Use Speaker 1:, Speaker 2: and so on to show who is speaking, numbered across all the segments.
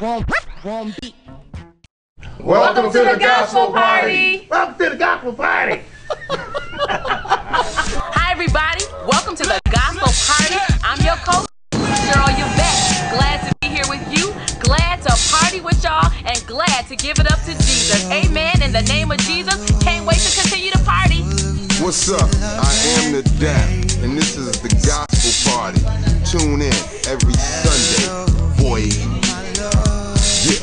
Speaker 1: wrong, wrong.
Speaker 2: Welcome, to, the, gospel party.
Speaker 3: Welcome to the gospel party.
Speaker 4: Hi, everybody. Welcome to the Gospel Party. I'm your coach, Sheryll Yvette. Glad to be here with you. Glad to party with y'all and glad to give it up to Jesus. Amen. In the name of Jesus, can't wait to continue to party.
Speaker 2: What's up? I am the Dap, and this is the gospel party. Tune in every Sunday, boy. Yeah.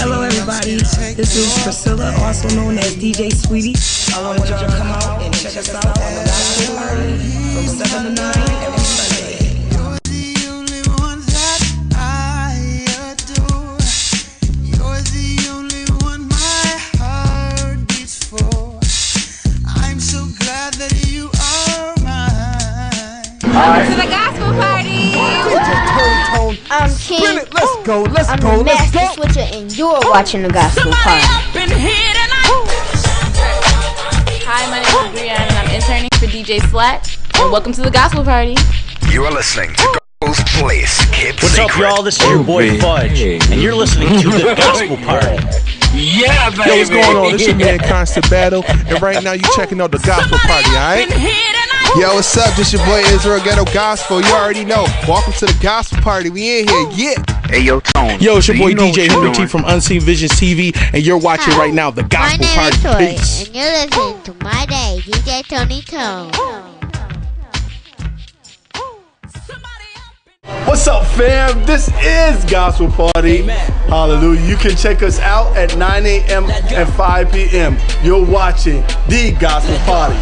Speaker 5: Hello, everybody. This is Priscilla, also known as DJ Sweetie. I want y'all to come out and check us out on the Gospel Party from 7 to 9 every Sunday.
Speaker 6: Welcome to the gospel party.
Speaker 7: I'm King.
Speaker 8: Let's go, let's
Speaker 7: I'm
Speaker 8: go,
Speaker 7: the
Speaker 8: let's
Speaker 7: Master
Speaker 8: go.
Speaker 7: Switcher, and you're watching the Gospel
Speaker 4: Somebody
Speaker 7: Party.
Speaker 4: up in here tonight.
Speaker 6: Hi, my name is Brianna, and I'm interning for DJ Slack. And welcome to the gospel party.
Speaker 9: You are listening to Gospel's Place. Keep
Speaker 10: What's up, y'all? This is your boy Fudge, and you're listening to the Gospel Party.
Speaker 9: Yeah, baby.
Speaker 8: Yo, what's going on? This is your man Constant Battle, and right now you're checking out the Gospel Party, alright?
Speaker 4: In here tonight.
Speaker 2: Yo, what's up? This your boy Israel Ghetto Gospel. You already know. Welcome to the gospel party. We in here. Yeah.
Speaker 9: Hey, yo, Tone.
Speaker 8: Yo, it's your
Speaker 9: do
Speaker 8: boy
Speaker 9: you
Speaker 8: DJ
Speaker 9: what
Speaker 8: Henry T from Unseen Visions TV, and you're watching
Speaker 7: Hi.
Speaker 8: right now the gospel
Speaker 7: My
Speaker 8: Gospel
Speaker 7: name
Speaker 8: Party.
Speaker 7: is Toy,
Speaker 8: Peace.
Speaker 7: and you're listening to my day, DJ Tony Tone.
Speaker 11: What's up, fam? This is Gospel Party. Hallelujah. You can check us out at 9 a.m. and 5 p.m. You're watching The Gospel Party.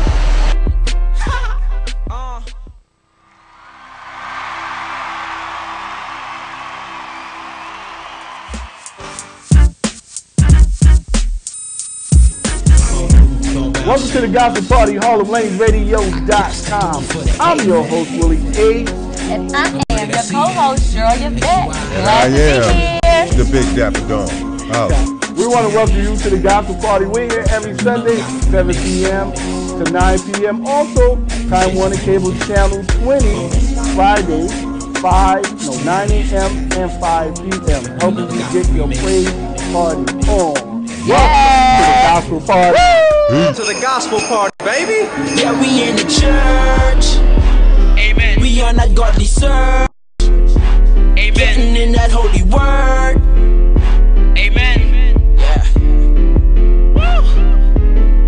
Speaker 11: Welcome to the Gospel Party, Hall of Lanes Radio.com. I'm your host, Willie Aytch.
Speaker 4: And I am your co-host, Sheryll Yvette.
Speaker 2: I
Speaker 4: Glad to
Speaker 2: am
Speaker 4: here.
Speaker 2: the Bigg Dappa Don. Oh.
Speaker 11: We want to welcome you to the Gospel Party. We're here every Sunday, 7 p.m. to 9 p.m. Also, Time Warner Cable Channel 20, Fridays, 5, no, 9 a.m. and 5 p.m. Helping you get your praise party on. Welcome to the Gospel Party.
Speaker 10: To the Gospel Party, baby. Yeah, we in the church. Amen. We on that godly search. Amen. Getting in that holy word. Amen. Yeah. Woo.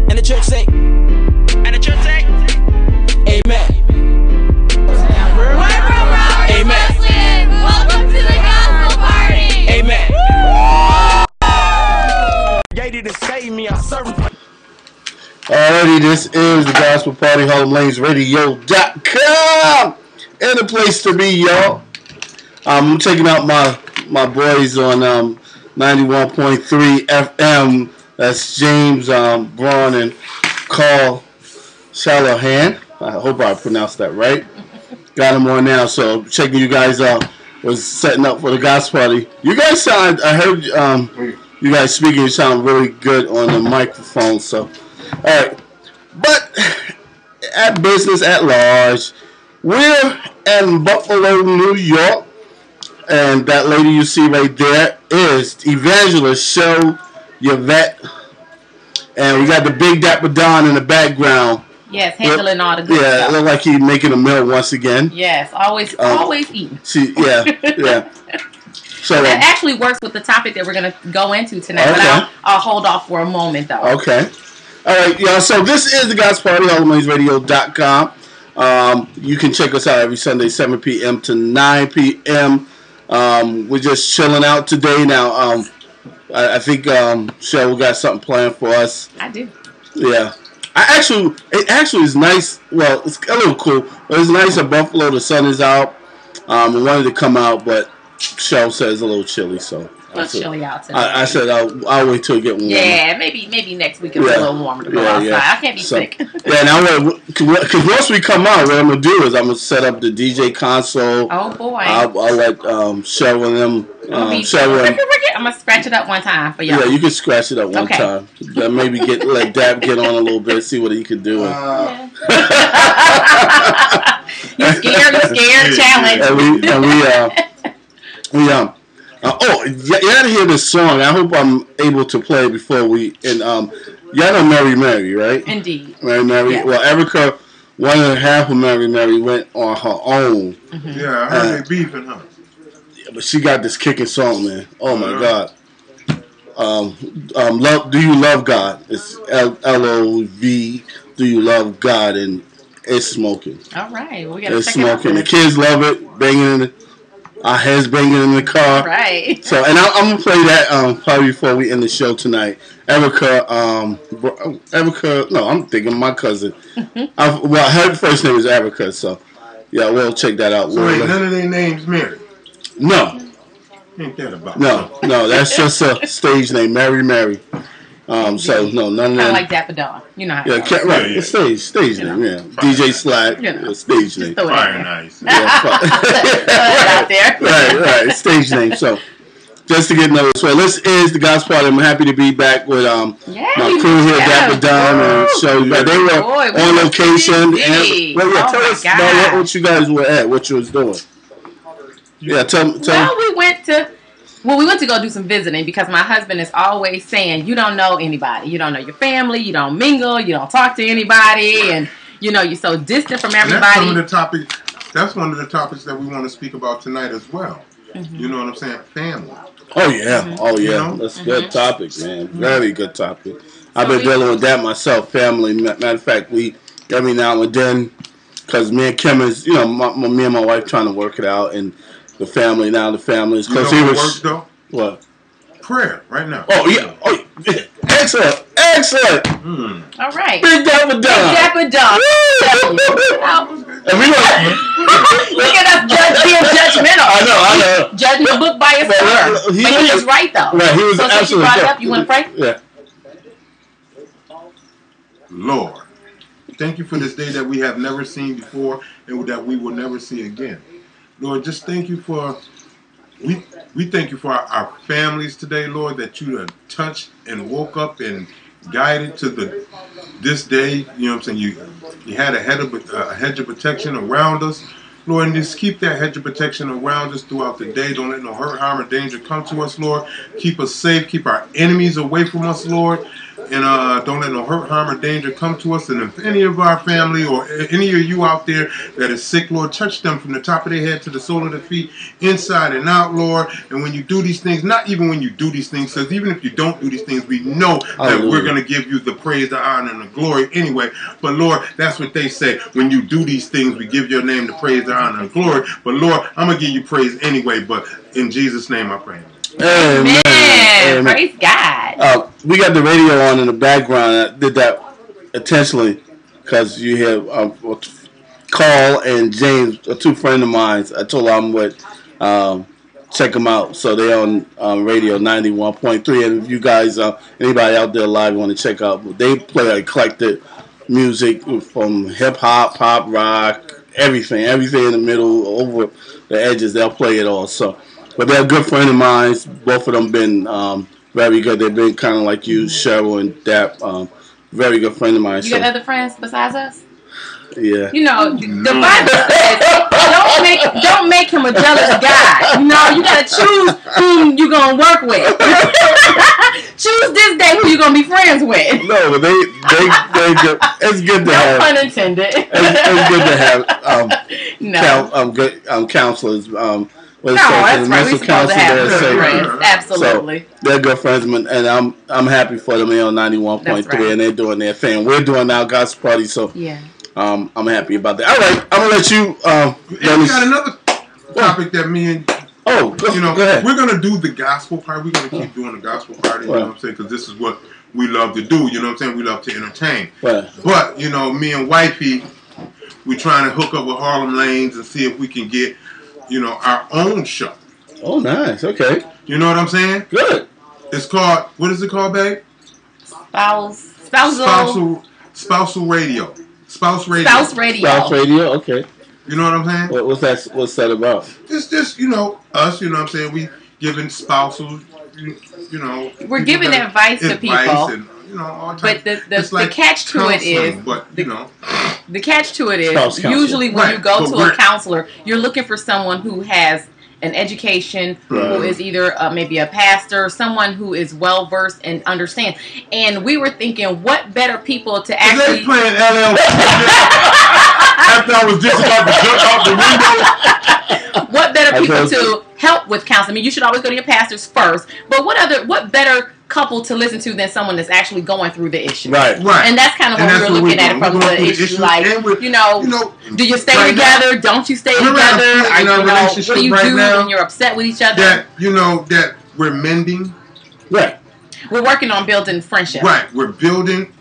Speaker 10: And the church say. And the church say. Amen. Amen.
Speaker 6: Welcome to the gospel party.
Speaker 10: Amen. They didn't save me. I serve.
Speaker 3: Alrighty, this is the Gospel Party, Hall of Lanes Radio.com. And a place to be, y'all. Um, I'm checking out my my boys on um, 91.3 FM. That's James um, Braun and Carl Shalahan. I hope I pronounced that right. Got them on now, so checking you guys out. Was setting up for the gospel party. You guys sound. I heard um, you guys speaking. You sound really good on the microphone. So, all right. But at business at large, we're in Buffalo, New York, and that lady you see right there is Evangelist Show Yvette, and we got the Bigg Dappa Don in the background.
Speaker 4: Yes, handling all the good
Speaker 3: Yeah, it
Speaker 4: stuff.
Speaker 3: looked like he's making a meal once again.
Speaker 4: Yes, always,
Speaker 3: Um,
Speaker 4: always eating.
Speaker 3: She, yeah, yeah. So,
Speaker 4: That
Speaker 3: um,
Speaker 4: actually works with the topic that we're going to go into tonight, but
Speaker 3: Okay.
Speaker 4: I'll, I'll hold off for a moment though.
Speaker 3: Okay. All right, y'all. So this is the God's Party, Radio.com. Um, you can check us out every Sunday, 7 p.m. to 9 p.m. Um, we're just chilling out today. Now, um, I, I think um, Sheryll got something planned for us.
Speaker 4: I do.
Speaker 3: Yeah. I actually, it actually is nice. Well, it's a little cool, but it's nice in Buffalo. The sun is out. Um, we wanted to come out, but Sheryll says it's a little chilly, so. I
Speaker 4: It's
Speaker 3: said-
Speaker 4: chilly out today.
Speaker 3: I, I said I'll, I'll wait till it get warmer.
Speaker 4: yeah, maybe maybe next week it'll be a little warmer to go outside. I can't be
Speaker 3: So-
Speaker 4: sick.
Speaker 3: yeah, now because once we come out, what I'm gonna do is I'm gonna set up the DJ console.
Speaker 4: Oh boy.
Speaker 3: I'll, I'll let um, Sheryll and them.
Speaker 4: It'll
Speaker 3: Um,
Speaker 4: be-
Speaker 3: Sheryll and,
Speaker 4: I'm gonna scratch it up one time for y'all.
Speaker 3: yeah, you can scratch it up one
Speaker 4: Okay.
Speaker 3: time. Then maybe get let Dap get on a little bit, see what he can do.
Speaker 4: you scared? You scared? Challenge.
Speaker 3: and we and we uh we um Uh, oh, y- y'all gotta hear this song. I hope I'm able to play it before we. And um, y'all know Mary Mary, right?
Speaker 4: Indeed.
Speaker 3: Mary Mary.
Speaker 4: Yeah.
Speaker 3: Well, Erica, one and a half of Mary Mary went on her own.
Speaker 12: Yeah, I heard they beefing, huh?
Speaker 3: but she got this kicking song, man. Oh my
Speaker 12: Uh-huh.
Speaker 3: god. Um, um, love. Do you love God? It's L L O V. Do you love God? And it's smoking.
Speaker 4: All right. We gotta
Speaker 3: It's
Speaker 4: check it
Speaker 3: smoking. The kids love it. Banging in the, our heads banging in the car.
Speaker 4: Right.
Speaker 3: So, and I, I'm gonna play that um, probably before we end the show tonight. Erica, um, Erica. No, I'm thinking my cousin. I, well, her first name is Erica. So, yeah, we'll check that out.
Speaker 12: So
Speaker 3: We'll
Speaker 12: ain't none of their names Mary.
Speaker 3: no,
Speaker 12: Ain't that about?
Speaker 3: no, no. That's just a stage name, Mary Mary. Um, so no, none of
Speaker 4: Kind
Speaker 3: them.
Speaker 4: of like Dappa Don. You know how.
Speaker 3: yeah,
Speaker 4: it
Speaker 3: ca-
Speaker 4: goes.
Speaker 3: right.
Speaker 12: Yeah, yeah.
Speaker 3: It's stage, stage name. Yeah, DJ Slack,
Speaker 4: You know.
Speaker 3: yeah, stage name.
Speaker 4: Throw it out
Speaker 12: Fire nice.
Speaker 3: Yeah,
Speaker 4: Throw out there.
Speaker 3: right, right. Stage name. So, just to get noticed. Well, this is the Gospel Party. I'm happy to be back with um
Speaker 4: Yeah,
Speaker 3: my crew here. Dappa Don and Sheryll. But they were
Speaker 4: Boy, we
Speaker 3: on location.
Speaker 4: busy.
Speaker 3: And well, yeah,
Speaker 4: Oh
Speaker 3: tell us about what, what you guys were at, what you was doing. Yeah, tell tell.
Speaker 4: Well, we went to. Well, we went to go do some visiting because my husband is always saying, "You don't know anybody. You don't know your family. You don't mingle. You don't talk to anybody, and you know you're so distant from
Speaker 12: And that's some of
Speaker 4: everybody."
Speaker 12: the topics. That's one of the topics that we want to speak about tonight as well.
Speaker 4: Mm-hmm.
Speaker 12: You know what I'm saying? Family.
Speaker 3: Oh yeah, oh yeah,
Speaker 12: You know?
Speaker 3: that's a good topic, man. Very good topic. I've
Speaker 4: Mm-hmm.
Speaker 3: Been
Speaker 4: we-
Speaker 3: dealing with that myself. Family. Matter of fact, we every now and then, because me and Kim is, you know, my, my, me and my wife trying to work it out, and the family now the family is
Speaker 12: You know
Speaker 3: because he
Speaker 12: what
Speaker 3: was
Speaker 12: works though?
Speaker 3: what?
Speaker 12: Prayer right now.
Speaker 3: Oh yeah, oh yeah. excellent, excellent.
Speaker 12: Hmm.
Speaker 4: All right,
Speaker 3: Bigg Dappa Don.
Speaker 4: Dappa Don.
Speaker 3: And we don't.
Speaker 4: Look at us judge, being judgmental.
Speaker 3: I know, I know.
Speaker 4: Judging the book by its
Speaker 3: But,
Speaker 4: cover. But
Speaker 3: he
Speaker 4: he
Speaker 3: was-
Speaker 4: was right though.
Speaker 3: Right, he was
Speaker 4: so since you
Speaker 3: absolutely
Speaker 4: brought it up, you want to pray?
Speaker 3: Yeah.
Speaker 12: Lord, thank you for this day that we have never seen before and that we will never see again. Lord, just thank you for we we thank you for our, our families today, Lord, that you have touched and woke up and guided to the this day. You know what I'm saying? You you had a head of a hedge of protection around us. Lord, and just keep that hedge of protection around us throughout the day. Don't let no hurt, harm, or danger come to us, Lord. Keep us safe. Keep our enemies away from us, Lord. And uh, don't let no hurt, harm, or danger come to us. And if any of our family or any of you out there that is sick, Lord, touch them from the top of their head to the sole of their feet, inside and out, Lord. And when you do these things, not even when you do these things, because even if you don't do these things, we know that
Speaker 3: Hallelujah.
Speaker 12: we're going to give you the praise, the honor, and the glory anyway. But Lord, that's what they say. When you do these things, we give your name the praise, the honor, and the glory. But Lord, I'm going to give you praise anyway. But in Jesus' name I pray.
Speaker 3: Amen.
Speaker 4: Man,
Speaker 3: Amen.
Speaker 4: praise God.
Speaker 3: Uh, we got the radio on in the background. I did that intentionally because you hear um, Carl and James, are two friends of mine. I told them would um, check them out. So they're on um, radio 91.3. And if you guys, uh, anybody out there live want to check out, they play eclectic music from hip hop, pop, rock, everything, everything in the middle, over the edges. They'll play it all. So, but they're a good friend of mine. Both of them been um, very good. They've been kind of like you, Sheryll and Dap. Um, very good friend of mine.
Speaker 4: You
Speaker 3: So,
Speaker 4: got other friends besides us?
Speaker 3: yeah.
Speaker 4: You know, the Bible says, don't make don't make him a jealous guy. You know, you gotta choose whom you're gonna work with. choose this day who you're gonna be friends with.
Speaker 3: No, but they they they. It's good to
Speaker 4: No
Speaker 3: have.
Speaker 4: pun intended.
Speaker 3: It's, it's good to have um,
Speaker 4: no.
Speaker 3: coun- um, good um, counselors. Um, what
Speaker 4: No,
Speaker 3: is it,
Speaker 4: that's
Speaker 3: the
Speaker 4: right.
Speaker 3: mental
Speaker 4: We're supposed to have
Speaker 3: counselor,
Speaker 4: good
Speaker 3: say-
Speaker 4: friends. Absolutely.
Speaker 3: So they're good friends, and I'm I'm happy for them. They're on ninety one point
Speaker 4: That's
Speaker 3: three,
Speaker 4: right.
Speaker 3: and they're doing their thing. We're doing our gospel party, so
Speaker 4: yeah.
Speaker 3: um, I'm happy about that. All right, I'm gonna let you. Um,
Speaker 12: And we got another topic that me and
Speaker 3: oh, go,
Speaker 12: you know,
Speaker 3: go ahead.
Speaker 12: we're gonna do the gospel part. We're gonna keep doing the gospel party. You know what I'm saying? Because this is what we love to do. You know what I'm saying? We love to entertain.
Speaker 3: Right.
Speaker 12: But you know, me and Wifey, we're trying to hook up with Harlem Lanes and see if we can get, you know, our own show.
Speaker 3: Oh, nice. Okay.
Speaker 12: You know what I'm saying?
Speaker 3: Good.
Speaker 12: It's called what is it called, babe?
Speaker 4: Spouse spousal
Speaker 12: Spousal spousal radio. Spouse radio.
Speaker 4: spouse radio.
Speaker 3: Spouse radio. Okay.
Speaker 12: You know what I'm saying?
Speaker 3: What, what's that? What's that about?
Speaker 12: It's just you know us. You know what I'm saying? We giving spousal. You, you know.
Speaker 4: We're giving
Speaker 12: that-
Speaker 4: advice to people.
Speaker 12: and you know all
Speaker 4: But the the,
Speaker 12: like
Speaker 4: the catch to it is
Speaker 12: but you know,
Speaker 4: the catch to it
Speaker 3: Spouse
Speaker 4: is
Speaker 3: counselor.
Speaker 4: usually when you go
Speaker 12: but
Speaker 4: to a counselor, you're looking for someone who has an education, who
Speaker 3: Right.
Speaker 4: is either uh, maybe a pastor, someone who is well versed and understands. And we were thinking, what better people to
Speaker 12: They
Speaker 4: actually
Speaker 12: playing LL after I was just about to jump out the window.
Speaker 4: what better people to help with counseling? I mean, you should always go to your pastors first. But what other, what better couple to listen to than someone that's actually going through the issue?
Speaker 3: Right.
Speaker 12: Right.
Speaker 4: And that's kind of
Speaker 12: And
Speaker 4: what we're
Speaker 12: what
Speaker 4: looking
Speaker 12: we're
Speaker 4: at it
Speaker 12: doing.
Speaker 4: from the
Speaker 12: the
Speaker 4: issue.
Speaker 12: issue,
Speaker 4: Like, you know,
Speaker 12: you know,
Speaker 4: do you stay
Speaker 12: right now-
Speaker 4: together? Don't you stay
Speaker 12: We're
Speaker 4: together?
Speaker 12: point
Speaker 4: Are,
Speaker 12: in
Speaker 4: you know,
Speaker 12: relationship
Speaker 4: what do you
Speaker 12: right
Speaker 4: do
Speaker 12: now
Speaker 4: when you're upset with each other?
Speaker 12: that you know that we're mending.
Speaker 3: Right.
Speaker 4: we're working on building friendship.
Speaker 12: Right. We're building.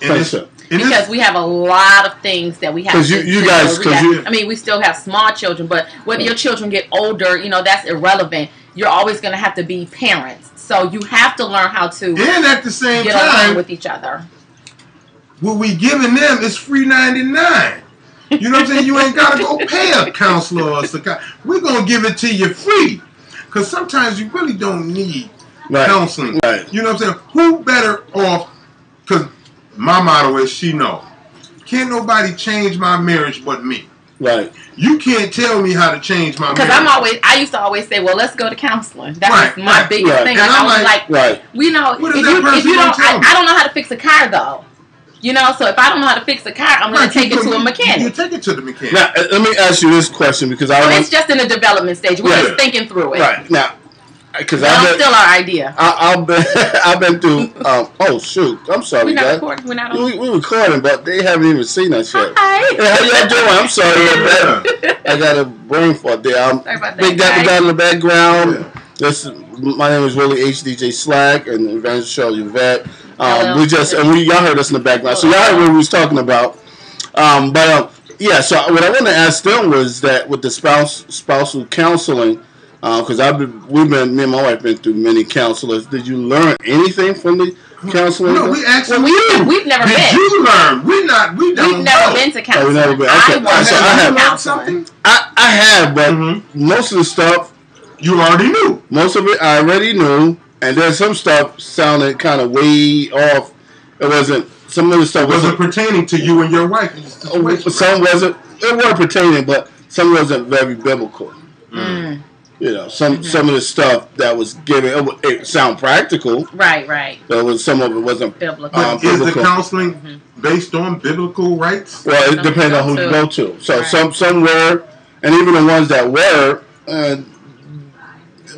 Speaker 3: Friendship.
Speaker 12: and
Speaker 4: Because we have a lot of things that we have
Speaker 3: 'Cause
Speaker 4: to
Speaker 3: you- you guys-
Speaker 4: do. Got-
Speaker 3: you-
Speaker 4: I mean, we still have small children, but whether your children get older, you know, that's irrelevant. You're always going to have to be parents. So you have to learn how to
Speaker 12: and at the same
Speaker 4: get along
Speaker 12: time,
Speaker 4: with each other.
Speaker 12: what we giving them is free ninety nine. You know what I'm saying? You ain't gotta go pay a counselor or some We're gonna give it to you free. Cause sometimes you really don't need
Speaker 3: Right.
Speaker 12: counseling.
Speaker 3: Right.
Speaker 12: You know what I'm saying? Who better off? Cause my motto is she know. Can't nobody change my marriage but me.
Speaker 3: Right.
Speaker 12: You can't tell me how to change my
Speaker 4: Because. I'm always, I used to always say, well, let's go to counseling. That
Speaker 12: Right,
Speaker 4: was my
Speaker 12: right,
Speaker 4: biggest
Speaker 3: right.
Speaker 4: thing.
Speaker 12: And
Speaker 4: Like, I
Speaker 12: I'm
Speaker 4: was
Speaker 12: like-
Speaker 4: like,
Speaker 3: Right.
Speaker 4: we know,
Speaker 12: What
Speaker 4: if you, if you don't, I. I don't know how to fix a car though. You know, so if I don't know how to fix a car, I'm going to take it to
Speaker 12: go-
Speaker 4: a
Speaker 12: You take it to the mechanic.
Speaker 3: Now, uh, let me ask you this question because I
Speaker 4: So
Speaker 3: want
Speaker 4: it's just in the development stage. We're
Speaker 3: Right.
Speaker 4: just thinking through it.
Speaker 3: right now because I've
Speaker 4: I'm
Speaker 3: been,
Speaker 4: still our idea.
Speaker 3: I, I've been I've been through. Um, oh shoot! I'm sorry,
Speaker 4: We're not
Speaker 3: guys.
Speaker 4: recording. We're not on.
Speaker 3: We, we recording, but they haven't even seen us yet.
Speaker 4: Hi.
Speaker 3: Hey, how y'all doing? I'm sorry about. I got a brain fart there. I'm
Speaker 4: Sorry about that,
Speaker 3: Big Dapper
Speaker 4: guys.
Speaker 3: guy in the background. This my name is Willie HDJ Slack and Evangelist Sheryll Yvette.
Speaker 4: Hello.
Speaker 3: Um, we just and we y'all heard us in the background, so y'all heard what we was talking about. Um, but um, yeah, so what I want to ask them was that with the spouse spousal counseling, because I've been we've been me and my wife been through many counselors. Did you learn anything from the counseling?
Speaker 12: No, we actually
Speaker 4: Well, we- we've never
Speaker 12: Did
Speaker 4: been.
Speaker 12: you learn? We not. We don't
Speaker 4: We've never
Speaker 12: know.
Speaker 4: been to
Speaker 3: Oh,
Speaker 4: counseling.
Speaker 3: we never been.
Speaker 4: I
Speaker 3: Okay. So
Speaker 4: to
Speaker 3: I
Speaker 4: do
Speaker 3: have-
Speaker 4: counseling.
Speaker 3: I, I have, but
Speaker 12: Mhm.
Speaker 3: most of the stuff
Speaker 12: You already knew.
Speaker 3: Most of it I already knew, and then some stuff sounded kind of way off. It wasn't. Some of the stuff
Speaker 12: wasn't
Speaker 3: wasn't.
Speaker 12: pertaining to you and your wife.
Speaker 3: uh, Some wasn't. It weren't pertaining, but some wasn't very biblical.
Speaker 4: Mm.
Speaker 3: You know, some
Speaker 4: Mm-hmm.
Speaker 3: some of the stuff that was given it, it sound practical.
Speaker 4: Right, right.
Speaker 3: But was some of it wasn't.
Speaker 4: Biblical.
Speaker 3: Um,
Speaker 12: Is the counseling
Speaker 4: Mm-hmm.
Speaker 12: based on biblical rights?
Speaker 3: Well, it
Speaker 4: Some
Speaker 3: depends on who
Speaker 4: go
Speaker 3: you go to. So
Speaker 4: Right.
Speaker 3: some some were, and even the ones that were, uh,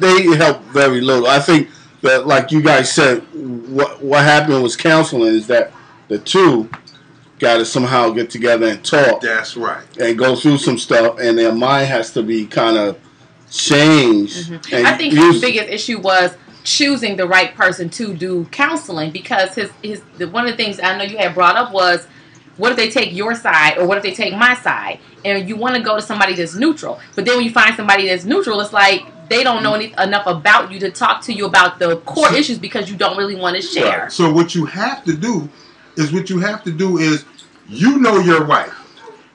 Speaker 3: they helped very little. I think that, like you guys said, what what happened was counseling is that the two got to somehow get together and talk
Speaker 12: That's right.
Speaker 3: and go through some stuff, and their mind has to be kind of changed. And
Speaker 4: Mm-hmm. I think his biggest issue was choosing the right person to do counseling because his his the, one of the things I know you had brought up was what if they take your side or what if they take my side and you want to go to somebody that's neutral but then when you find somebody that's neutral it's like they don't know any, enough about you to talk to you about the core
Speaker 12: So-
Speaker 4: issues because you don't really want to share
Speaker 12: So what you have to do is what you have to do is you know your wife.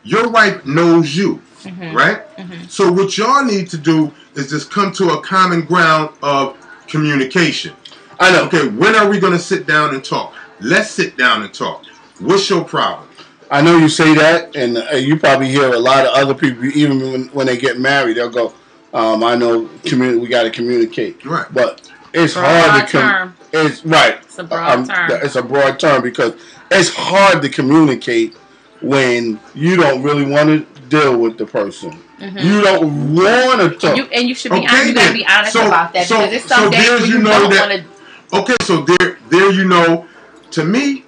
Speaker 12: Your wife knows you,
Speaker 4: Mm-hmm.
Speaker 12: right? So what y'all need to do is just come to a common ground of communication.
Speaker 3: I know.
Speaker 12: Okay, when are we going to sit down and talk? Let's sit down and talk. What's your problem?
Speaker 3: I know you say that, and uh, you probably hear a lot of other people, even when, when they get married, they'll go, um, "I know, communi- we got to communicate."
Speaker 12: Right.
Speaker 3: But it's
Speaker 4: Broad
Speaker 3: hard to
Speaker 4: term.
Speaker 3: It's right. Um,
Speaker 4: It's a broad term.
Speaker 3: It's a broad term because it's hard to communicate when you don't really want to deal with the person. You don't want to talk.
Speaker 4: Mm-hmm. you, and you should be
Speaker 12: Okay,
Speaker 4: honest you gotta
Speaker 12: then.
Speaker 4: be honest
Speaker 12: So-
Speaker 4: about that
Speaker 12: so-
Speaker 4: because it's
Speaker 12: so
Speaker 4: days
Speaker 12: there's you
Speaker 4: you
Speaker 12: know
Speaker 4: don't
Speaker 12: that-
Speaker 4: want to
Speaker 12: Okay, so there, there you know. To me,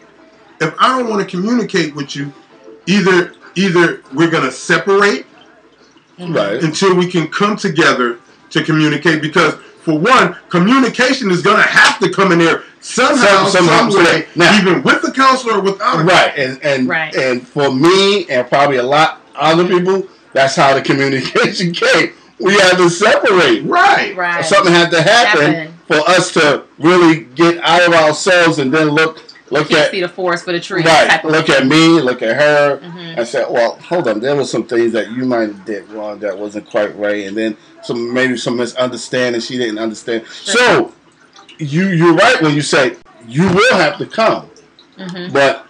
Speaker 12: if I don't want to communicate with you, either either we're gonna separate
Speaker 3: right.
Speaker 12: until we can come together to communicate. Because for one, communication is gonna have to come in there somehow,
Speaker 3: Some- somehow,
Speaker 12: some way,
Speaker 3: now-
Speaker 12: even with the counselor or without. a
Speaker 3: Right, and and
Speaker 4: Right.
Speaker 3: and for me and probably a lot other people, that's how the communication came. We had to separate.
Speaker 12: Right.
Speaker 4: right
Speaker 3: Something had to happen
Speaker 4: Happen.
Speaker 3: for us to really get out of ourselves and then look look
Speaker 4: can't
Speaker 3: at
Speaker 4: see the forest for the trees
Speaker 3: right, look at me, look at her,
Speaker 4: Mhm.
Speaker 3: and say, "Well, hold on, there was some things that you might have did wrong that wasn't quite right, and then some maybe some misunderstanding she didn't understand." So you you're right when you say you will have to come,
Speaker 4: Mhm.
Speaker 3: but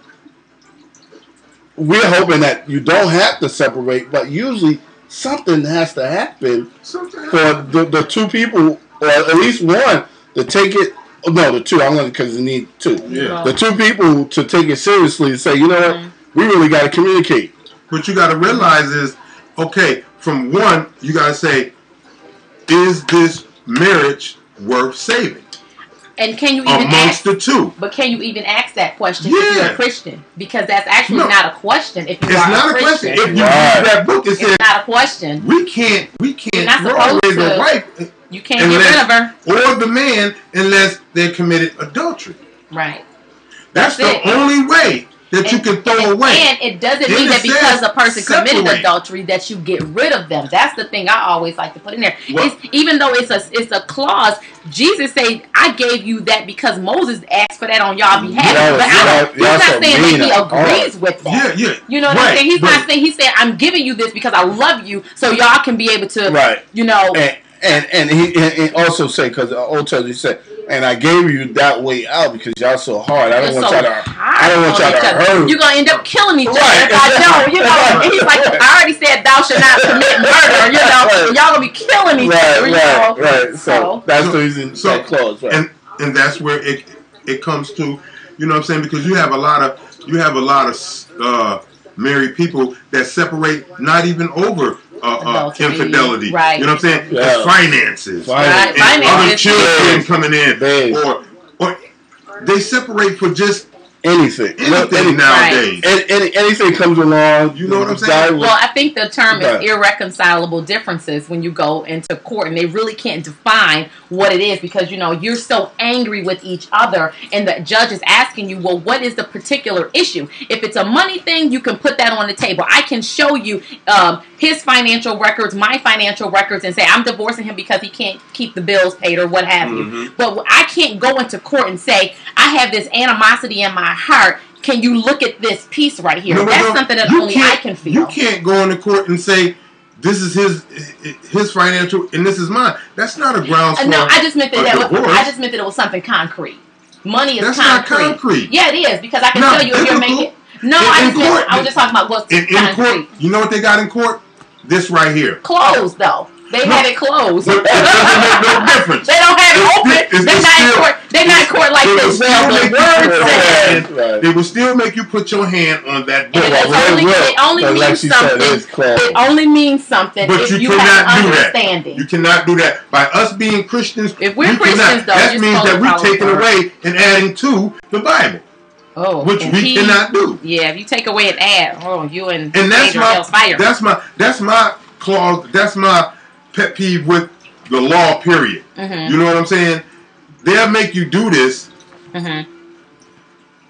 Speaker 3: we're hoping that you don't have to separate. But usually something has to happen
Speaker 12: Something
Speaker 3: for the, the two people, or at least one, to take it. No, the two. I'm gonna because you need two.
Speaker 12: Yeah.
Speaker 3: The two people to take it seriously and say, you know what, mm-hmm. we really got to communicate.
Speaker 12: What you got to realize is, okay, from one, you got to say, is this marriage worth saving?
Speaker 4: And can you even
Speaker 12: Amongst
Speaker 4: ask?
Speaker 12: the two.
Speaker 4: But can you even ask that question if you're a Christian? Because that's actually
Speaker 12: No.
Speaker 4: not a question. If you
Speaker 12: It's
Speaker 4: are
Speaker 12: not
Speaker 4: a
Speaker 12: a question.
Speaker 4: Christian,
Speaker 12: If you read that book, it
Speaker 4: it's not a question.
Speaker 12: we can't we can't
Speaker 4: not supposed
Speaker 12: the
Speaker 4: to.
Speaker 12: wife
Speaker 4: You can't get rid of her.
Speaker 12: or the man unless they committed adultery.
Speaker 4: Right.
Speaker 12: That's,
Speaker 4: That's
Speaker 12: the
Speaker 4: it.
Speaker 12: only way that you can throw away.
Speaker 4: And it doesn't mean that because a person committed adultery that you get rid of them. That's the thing I always like to put in there.
Speaker 12: Well-
Speaker 4: it's, even though it's a it's a clause, Jesus said, "I gave you that because Moses asked for that on y'all behalf."
Speaker 3: Y'all-
Speaker 4: but I don't,
Speaker 3: y'all
Speaker 4: he's not saying
Speaker 3: mean
Speaker 4: that he agrees with that.
Speaker 12: Yeah, yeah.
Speaker 4: You know what
Speaker 12: Right,
Speaker 4: I'm saying? He's
Speaker 12: but-
Speaker 4: not saying. He's saying, "I'm giving you this because I love you, so y'all can be able to,
Speaker 3: Right.
Speaker 4: you know."
Speaker 3: And and, and he and, and also say because the old testament he said, and I gave you that way out because y'all so hard. I don't
Speaker 4: You're
Speaker 3: want
Speaker 4: so
Speaker 3: y'all to.
Speaker 4: hard
Speaker 3: I don't want
Speaker 4: on
Speaker 3: y'all to hurt.
Speaker 4: You're gonna end up killing each other
Speaker 3: Right,
Speaker 4: if I don't. You know,
Speaker 3: exactly.
Speaker 4: and he's like, I already said thou shalt not commit murder. You know,
Speaker 3: Right.
Speaker 4: and y'all gonna be killing each
Speaker 3: right,
Speaker 4: other. You
Speaker 3: right,
Speaker 4: know,
Speaker 3: right. So, that's the reason
Speaker 12: so-
Speaker 3: that clause. Right.
Speaker 12: and and that's where it it comes to you know what I'm saying because you have a lot of you have a lot of uh, married people that separate not even over uh, uh, infidelity.
Speaker 4: right.
Speaker 12: you know what I'm saying?
Speaker 3: Yeah.
Speaker 12: Finances.
Speaker 3: Right,
Speaker 12: and other children coming in
Speaker 3: Babe.
Speaker 12: or or they separate for just
Speaker 3: anything,
Speaker 12: anything
Speaker 3: Any-
Speaker 12: nowadays
Speaker 3: any, any, anything comes along.
Speaker 12: You know what I'm saying?
Speaker 4: Well, I think the term is irreconcilable differences when you go into court, and they really can't define what it is because you know you're so angry with each other, and the judge is asking you, well, what is the particular issue? If it's a money thing, you can put that on the table. I can show you um, his financial records, my financial records, and say I'm divorcing him because he can't keep the bills paid or what have you.
Speaker 12: Mhm.
Speaker 4: But I can't go into court and say I have this animosity in my heart. Can you look at this piece right here?
Speaker 12: No,
Speaker 4: That's
Speaker 12: no.
Speaker 4: something that only I
Speaker 12: can't-
Speaker 4: feel.
Speaker 12: You can't go into court and say this is his his financial and this is mine. That's not a grounds
Speaker 4: Uh, no, I just meant that, that was. I just meant that it was something concrete. Money is
Speaker 12: That's not
Speaker 4: concrete.
Speaker 12: concrete.
Speaker 4: Yeah, it is because I can
Speaker 12: Not
Speaker 4: tell you if you're making. No,
Speaker 12: In-
Speaker 4: I
Speaker 12: in
Speaker 4: just meant,
Speaker 12: court-
Speaker 4: I was just talking about what's
Speaker 12: in, in
Speaker 4: concrete.
Speaker 12: court. You know what they got in court? This right here.
Speaker 4: Closed though. They
Speaker 12: No.
Speaker 4: had it closed.
Speaker 12: But it doesn't make no difference.
Speaker 4: They don't have it
Speaker 12: It's
Speaker 4: open.
Speaker 12: it's
Speaker 4: They're not in
Speaker 12: still-
Speaker 4: court. They're not in court like
Speaker 12: They will
Speaker 4: this.
Speaker 12: still
Speaker 4: The
Speaker 12: make you
Speaker 4: word
Speaker 12: put
Speaker 4: says.
Speaker 12: hand- They will still make you put your hand on that book.
Speaker 4: And it
Speaker 3: Well,
Speaker 4: only, it only
Speaker 3: but like
Speaker 4: means
Speaker 3: said,
Speaker 4: something. It only means something
Speaker 12: But
Speaker 4: if
Speaker 12: you,
Speaker 4: you,
Speaker 12: cannot
Speaker 4: have
Speaker 12: do that. You cannot do that. By us being Christians,
Speaker 4: If we're Christians,
Speaker 12: cannot.
Speaker 4: though,
Speaker 12: that means that we're taking
Speaker 4: word.
Speaker 12: away and adding to the Bible,
Speaker 4: Oh,
Speaker 12: which we
Speaker 4: he-
Speaker 12: cannot do.
Speaker 4: Yeah, if you take away an ad, oh, you and
Speaker 12: And that's my
Speaker 4: hell's fire.
Speaker 12: that's my that's my clause. That's my pet peeve with the law. Period.
Speaker 4: Mhm.
Speaker 12: You know what I'm saying? They'll make you do this.
Speaker 4: Mhm.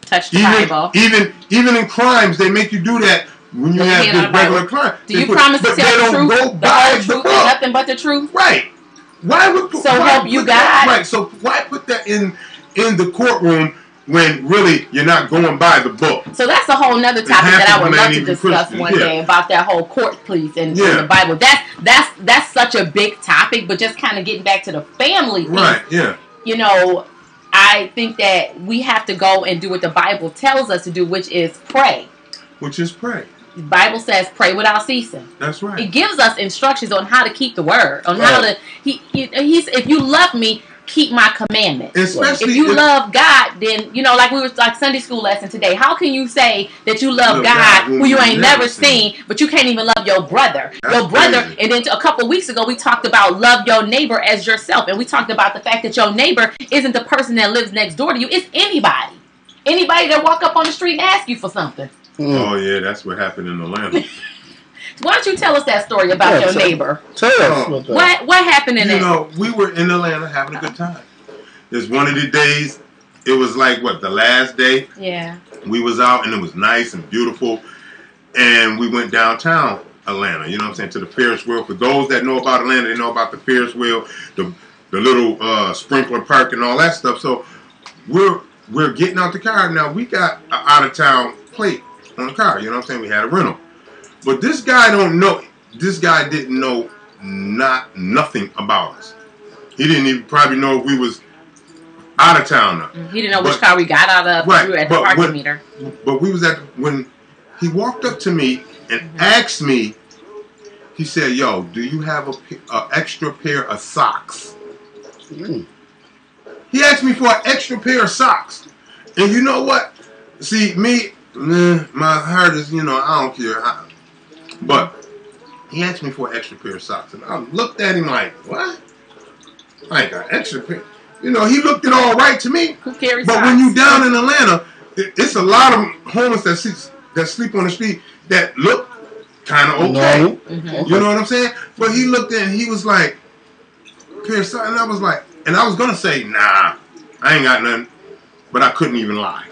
Speaker 4: Touch the
Speaker 12: Even
Speaker 4: Bible.
Speaker 12: even even in crimes, they make you do that when you have
Speaker 4: hand
Speaker 12: this
Speaker 4: the
Speaker 12: regular crime.
Speaker 4: Do
Speaker 12: They
Speaker 4: you
Speaker 12: put-
Speaker 4: promise to tell
Speaker 12: they
Speaker 4: the
Speaker 12: don't
Speaker 4: truth,
Speaker 12: go by the
Speaker 4: truth, nothing but the truth?
Speaker 12: Right. Why would
Speaker 4: So
Speaker 12: why
Speaker 4: help you
Speaker 12: put that- Right. So why put that in in the courtroom when really you're not going by the book?
Speaker 4: So that's a whole nother topic that I would love to discuss
Speaker 12: Christian,
Speaker 4: one
Speaker 12: yeah.
Speaker 4: day about that whole court please in, in
Speaker 12: Yeah.
Speaker 4: the Bible. That's that's that's such a big topic, but just kind of getting back to the family piece.
Speaker 12: Right. Yeah.
Speaker 4: You know, I think that we have to go and do what the Bible tells us to do, which is pray.
Speaker 12: Which is pray.
Speaker 4: The Bible says pray without ceasing.
Speaker 12: That's right.
Speaker 4: It gives us instructions on how to keep the word, on how to. He, he he's if you love me, keep my commandments.
Speaker 12: Especially
Speaker 4: if you
Speaker 12: if-
Speaker 4: love God, then you know, like we were like Sunday school lesson today. How can you say that you love
Speaker 12: Love
Speaker 4: God,
Speaker 12: God
Speaker 4: who you ain't
Speaker 12: never
Speaker 4: never seen, but you can't even love your brother?
Speaker 12: That's
Speaker 4: your brother,
Speaker 12: crazy.
Speaker 4: and then a couple weeks ago we talked about love your neighbor as yourself, and we talked about the fact that your neighbor isn't the person that lives next door to you; it's anybody, anybody that walk up on the street and ask you for something.
Speaker 12: Oh yeah, that's what happened in Atlanta.
Speaker 4: Why don't you tell us that story about
Speaker 3: Yeah,
Speaker 4: your
Speaker 3: tell-
Speaker 4: neighbor?
Speaker 3: Tell us
Speaker 12: Oh.
Speaker 4: What what happened in
Speaker 12: you
Speaker 4: that?
Speaker 12: know, we were in Atlanta having a good time. It's one of the days. It was like what the last day
Speaker 4: Yeah.
Speaker 12: we was out and it was nice and beautiful, and we went downtown Atlanta. You know what I'm saying to the Ferris wheel. For those that know about Atlanta, they know about the Ferris wheel, the the little uh, sprinkler park and all that stuff. So we're we're getting out the car now. We got an out of town plate on the car. You know what I'm saying? We had a rental, but this guy don't know. This guy didn't know not nothing about us. He didn't even probably know if we was out of town. Now.
Speaker 4: He didn't know which car we got out of.
Speaker 12: Right,
Speaker 4: We were at the
Speaker 12: but
Speaker 4: parking
Speaker 12: when-
Speaker 4: meter.
Speaker 12: But we was at when he walked up to me and asked me, He said, "Yo, do you have a, a extra pair of socks?"
Speaker 3: Mm.
Speaker 12: He asked me for an extra pair of socks, and you know what? See, me, nah, my heart is, you know, I don't care how, but he asked me for an extra pair of socks, and I looked at him like, "What? I ain't got extra pair." You know, he looked it all right to me.
Speaker 4: Who carries
Speaker 12: But
Speaker 4: socks?
Speaker 12: when you down in Atlanta, it's a lot of homeless that sleep, that sleep on the street that look kind of okay.
Speaker 3: No.
Speaker 4: Mhm.
Speaker 12: You know what I'm saying? But he looked at and he was like, pair of socks, and I was like, and I was gonna say, nah, I ain't got nothing, but I couldn't even lie.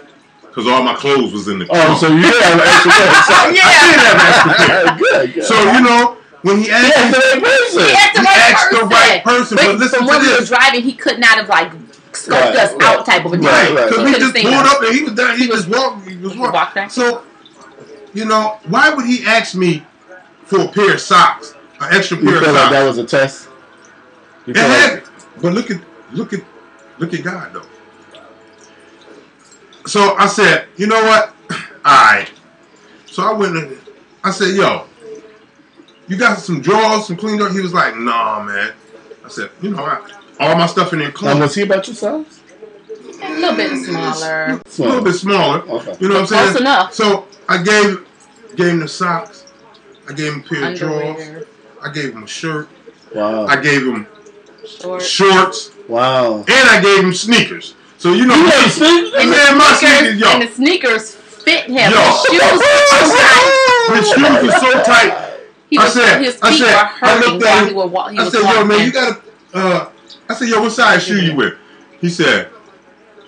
Speaker 12: Cause all my clothes was in the
Speaker 3: Oh, so you did have an extra pair of socks.
Speaker 12: Yeah. I did have an extra pair.
Speaker 3: good, good.
Speaker 12: So you know, when he asked
Speaker 3: Yeah,
Speaker 12: me,
Speaker 3: the right person.
Speaker 4: He asked the
Speaker 12: He
Speaker 4: right
Speaker 12: asked the
Speaker 4: person.
Speaker 12: right person, but listen
Speaker 4: from
Speaker 12: to
Speaker 4: when we were driving, he could not have like scoped
Speaker 3: Right,
Speaker 4: us
Speaker 3: right.
Speaker 4: out type of a deal.
Speaker 12: Right,
Speaker 3: right,
Speaker 12: because
Speaker 4: He
Speaker 12: we just pulled up and he was done. He just walked. He was walking.
Speaker 4: walked back.
Speaker 12: So, you know, why would he ask me for a pair of socks, an extra
Speaker 3: You
Speaker 12: pair of
Speaker 3: feel like
Speaker 12: socks?
Speaker 3: that was a test? You
Speaker 12: It
Speaker 3: feel
Speaker 12: had,
Speaker 3: like,
Speaker 12: but look at look at look at God though. So I said, you know what? All right. So I went and I said, yo, you got some drawers, some clean drawers? He was like, nah, man. I said, you know, I, all my stuff in there clean.
Speaker 3: Now,
Speaker 12: clean.
Speaker 3: was he about your size?
Speaker 4: A little bit smaller.
Speaker 12: a little bit smaller.
Speaker 3: Okay.
Speaker 12: You know what I'm saying?
Speaker 4: Close enough.
Speaker 12: So I gave gave him the socks. I gave him a pair of drawers. I gave him a shirt.
Speaker 3: Wow.
Speaker 12: I gave him
Speaker 4: shorts.
Speaker 12: shorts,
Speaker 3: wow.
Speaker 12: and I gave him sneakers. So you know,
Speaker 3: You had sneakers?
Speaker 4: And
Speaker 12: man, my
Speaker 4: the
Speaker 12: sneakers,
Speaker 4: sneakers, and the sneakers fit him.
Speaker 12: Yo.
Speaker 4: His shoes were so tight.
Speaker 12: his shoes were so tight.
Speaker 4: He
Speaker 12: I said-
Speaker 4: his feet
Speaker 12: I said-
Speaker 4: were
Speaker 12: I
Speaker 4: hurting
Speaker 12: looked at
Speaker 4: while
Speaker 12: him.
Speaker 4: he, would walk, he
Speaker 12: I
Speaker 4: was
Speaker 12: said, yo, man, you gotta. Uh, I said, yo, what size shoe you wear? He said,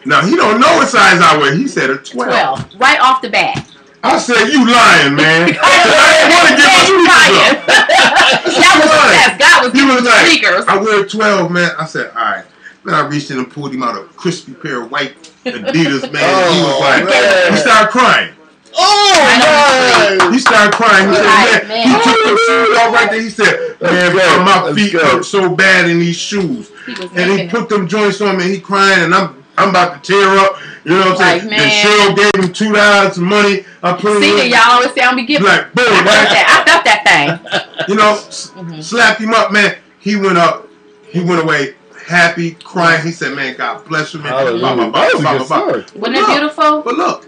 Speaker 12: now he don't know what size I wear. He said a twelve.
Speaker 4: twelve right off the bat.
Speaker 12: I said, you lying, man. I didn't want to get my sneakers up.
Speaker 4: that was the test. God was
Speaker 12: He
Speaker 4: giving
Speaker 12: was like,
Speaker 4: sneakers.
Speaker 12: I wear 12, man. I said, all right. Then I reached in and pulled him out a crispy pair of white Adidas, man. he was
Speaker 3: Oh,
Speaker 12: like,
Speaker 3: man.
Speaker 12: he started crying.
Speaker 3: Oh, man.
Speaker 12: He started crying. He said, man,
Speaker 4: man.
Speaker 12: he took the shoes off right there. He said, man, bro, my feet
Speaker 3: good.
Speaker 12: hurt so bad in these shoes.
Speaker 4: He
Speaker 12: And he put them joints on me and he crying and I'm I'm about to tear up. You know what I'm
Speaker 4: Like,
Speaker 12: saying?
Speaker 4: man.
Speaker 12: And Sheryll gave him two dollars of money. I put
Speaker 4: See
Speaker 12: him
Speaker 4: that y'all always say I'm be giving.
Speaker 12: Like, boom,
Speaker 4: I felt
Speaker 12: right?
Speaker 4: that. I felt that thing.
Speaker 12: You know, s-
Speaker 4: Mm-hmm.
Speaker 12: slapped him up, man. He went up. He went away happy, crying. He said, man, God bless you, man.
Speaker 3: Hallelujah.
Speaker 12: Blah, blah, blah,
Speaker 3: That
Speaker 12: blah, blah, blah.
Speaker 4: Wasn't it
Speaker 12: look,
Speaker 4: beautiful?
Speaker 12: But look,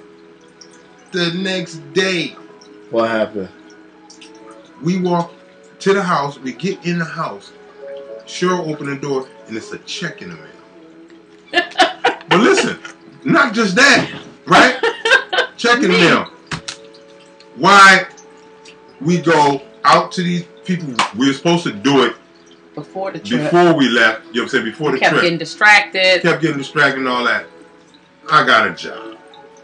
Speaker 12: the next day,
Speaker 3: What happened?
Speaker 12: we walk to the house. We get in the house. Sheryll opened the door, and it's a check in the mail. but listen, not just that, right? check in the mail. Why we go out to these people? We're supposed to do it
Speaker 4: Before the trip,
Speaker 12: before we left. You know what I'm saying? Before the
Speaker 4: kept
Speaker 12: trip.
Speaker 4: getting distracted.
Speaker 12: kept getting distracted and all that. I got a job.